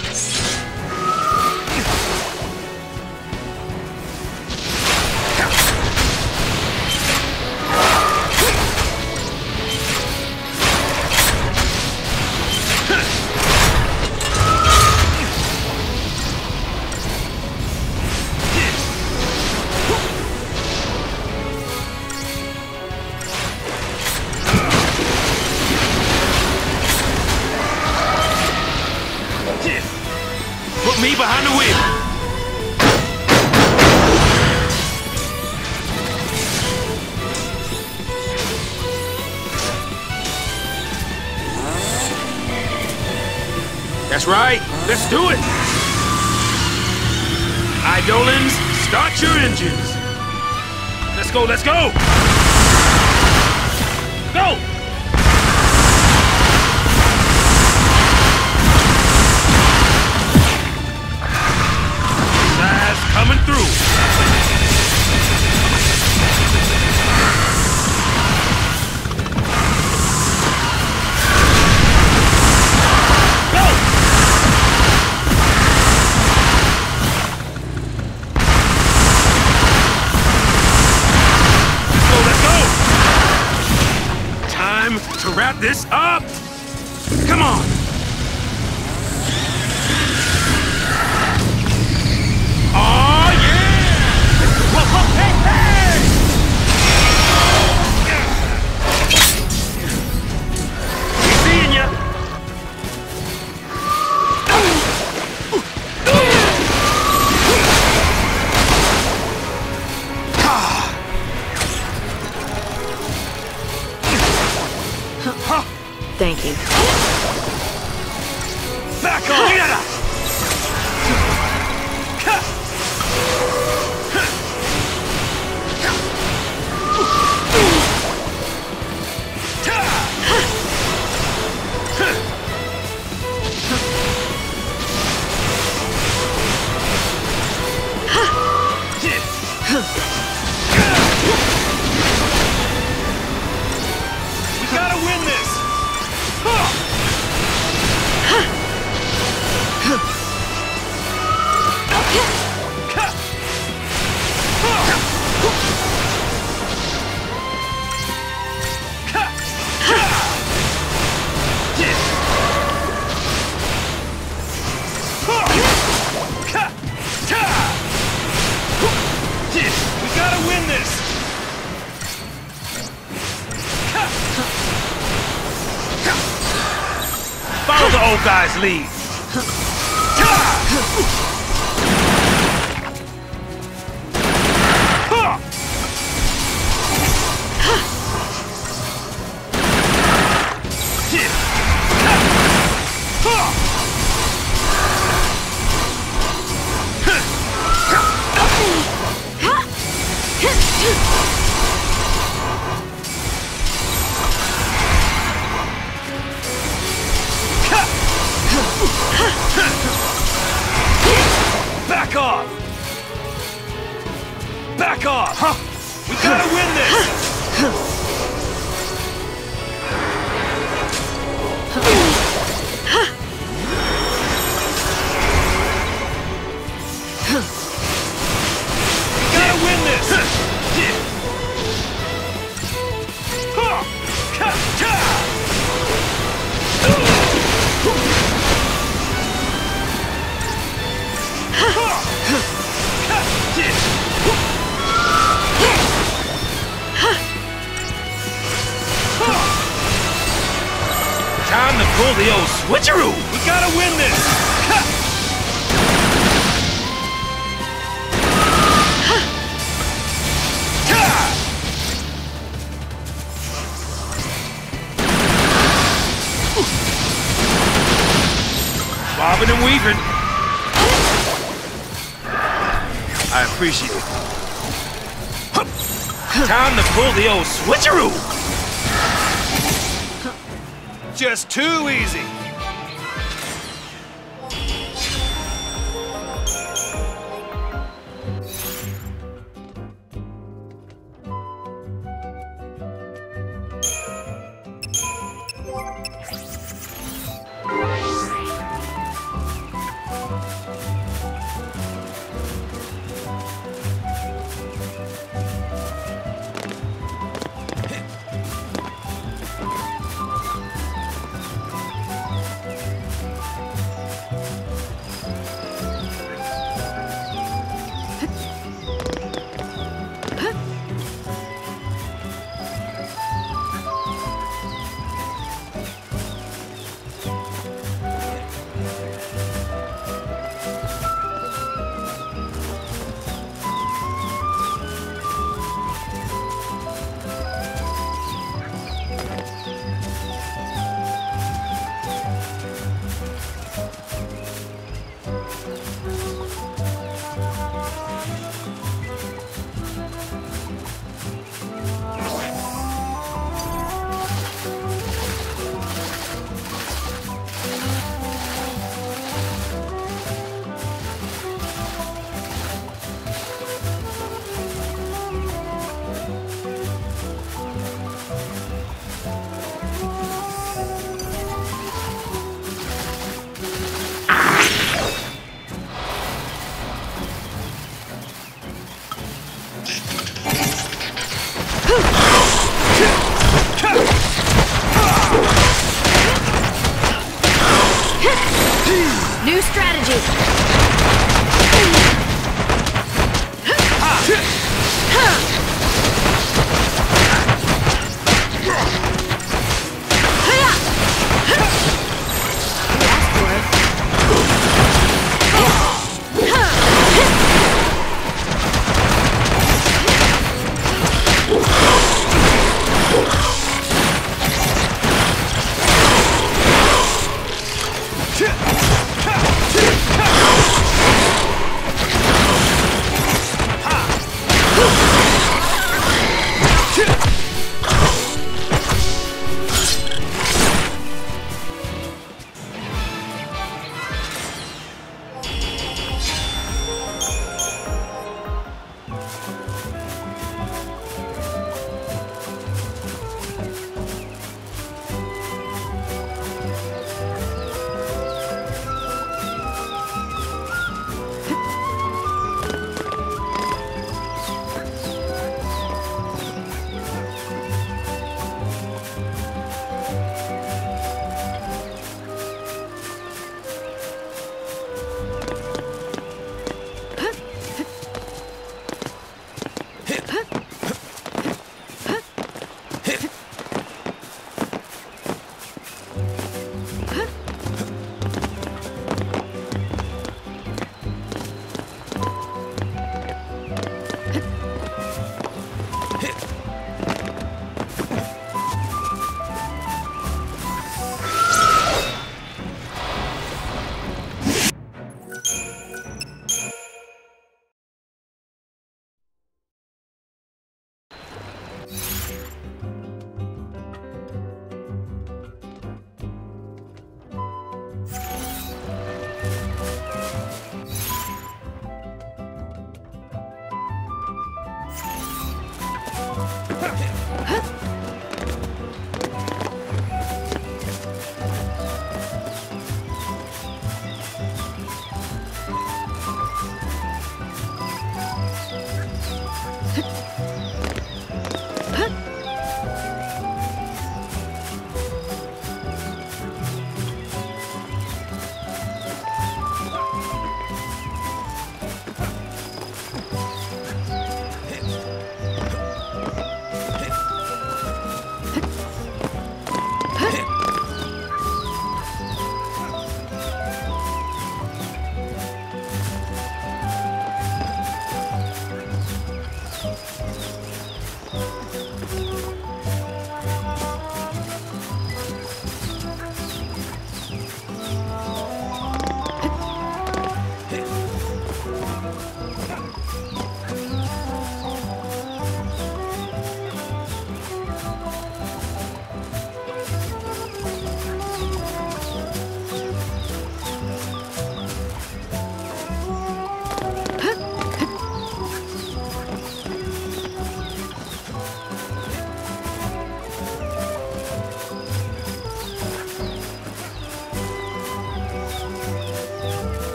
Time to pull the old switcheroo! We gotta win this! Bobbing and weaving. I appreciate it. Time to pull the old switcheroo! Just too easy.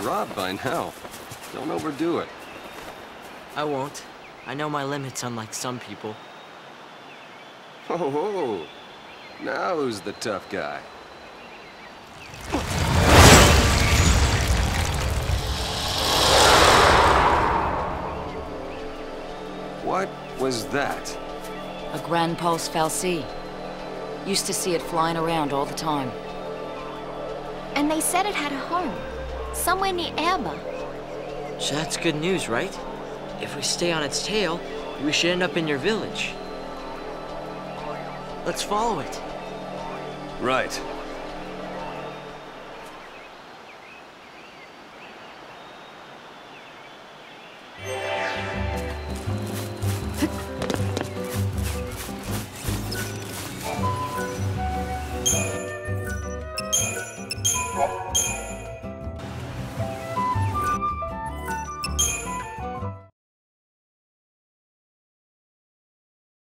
Be ready to drop by now. Don't overdo it. I won't. I know my limits, unlike some people. Ho ho! Now who's the tough guy? What was that? A Grand Pulse Fal'Cie. Used to see it flying around all the time. And they said it had a home. Somewhere near Oerba. So that's good news, right? If we stay on its tail, we should end up in your village. Let's follow it. Right.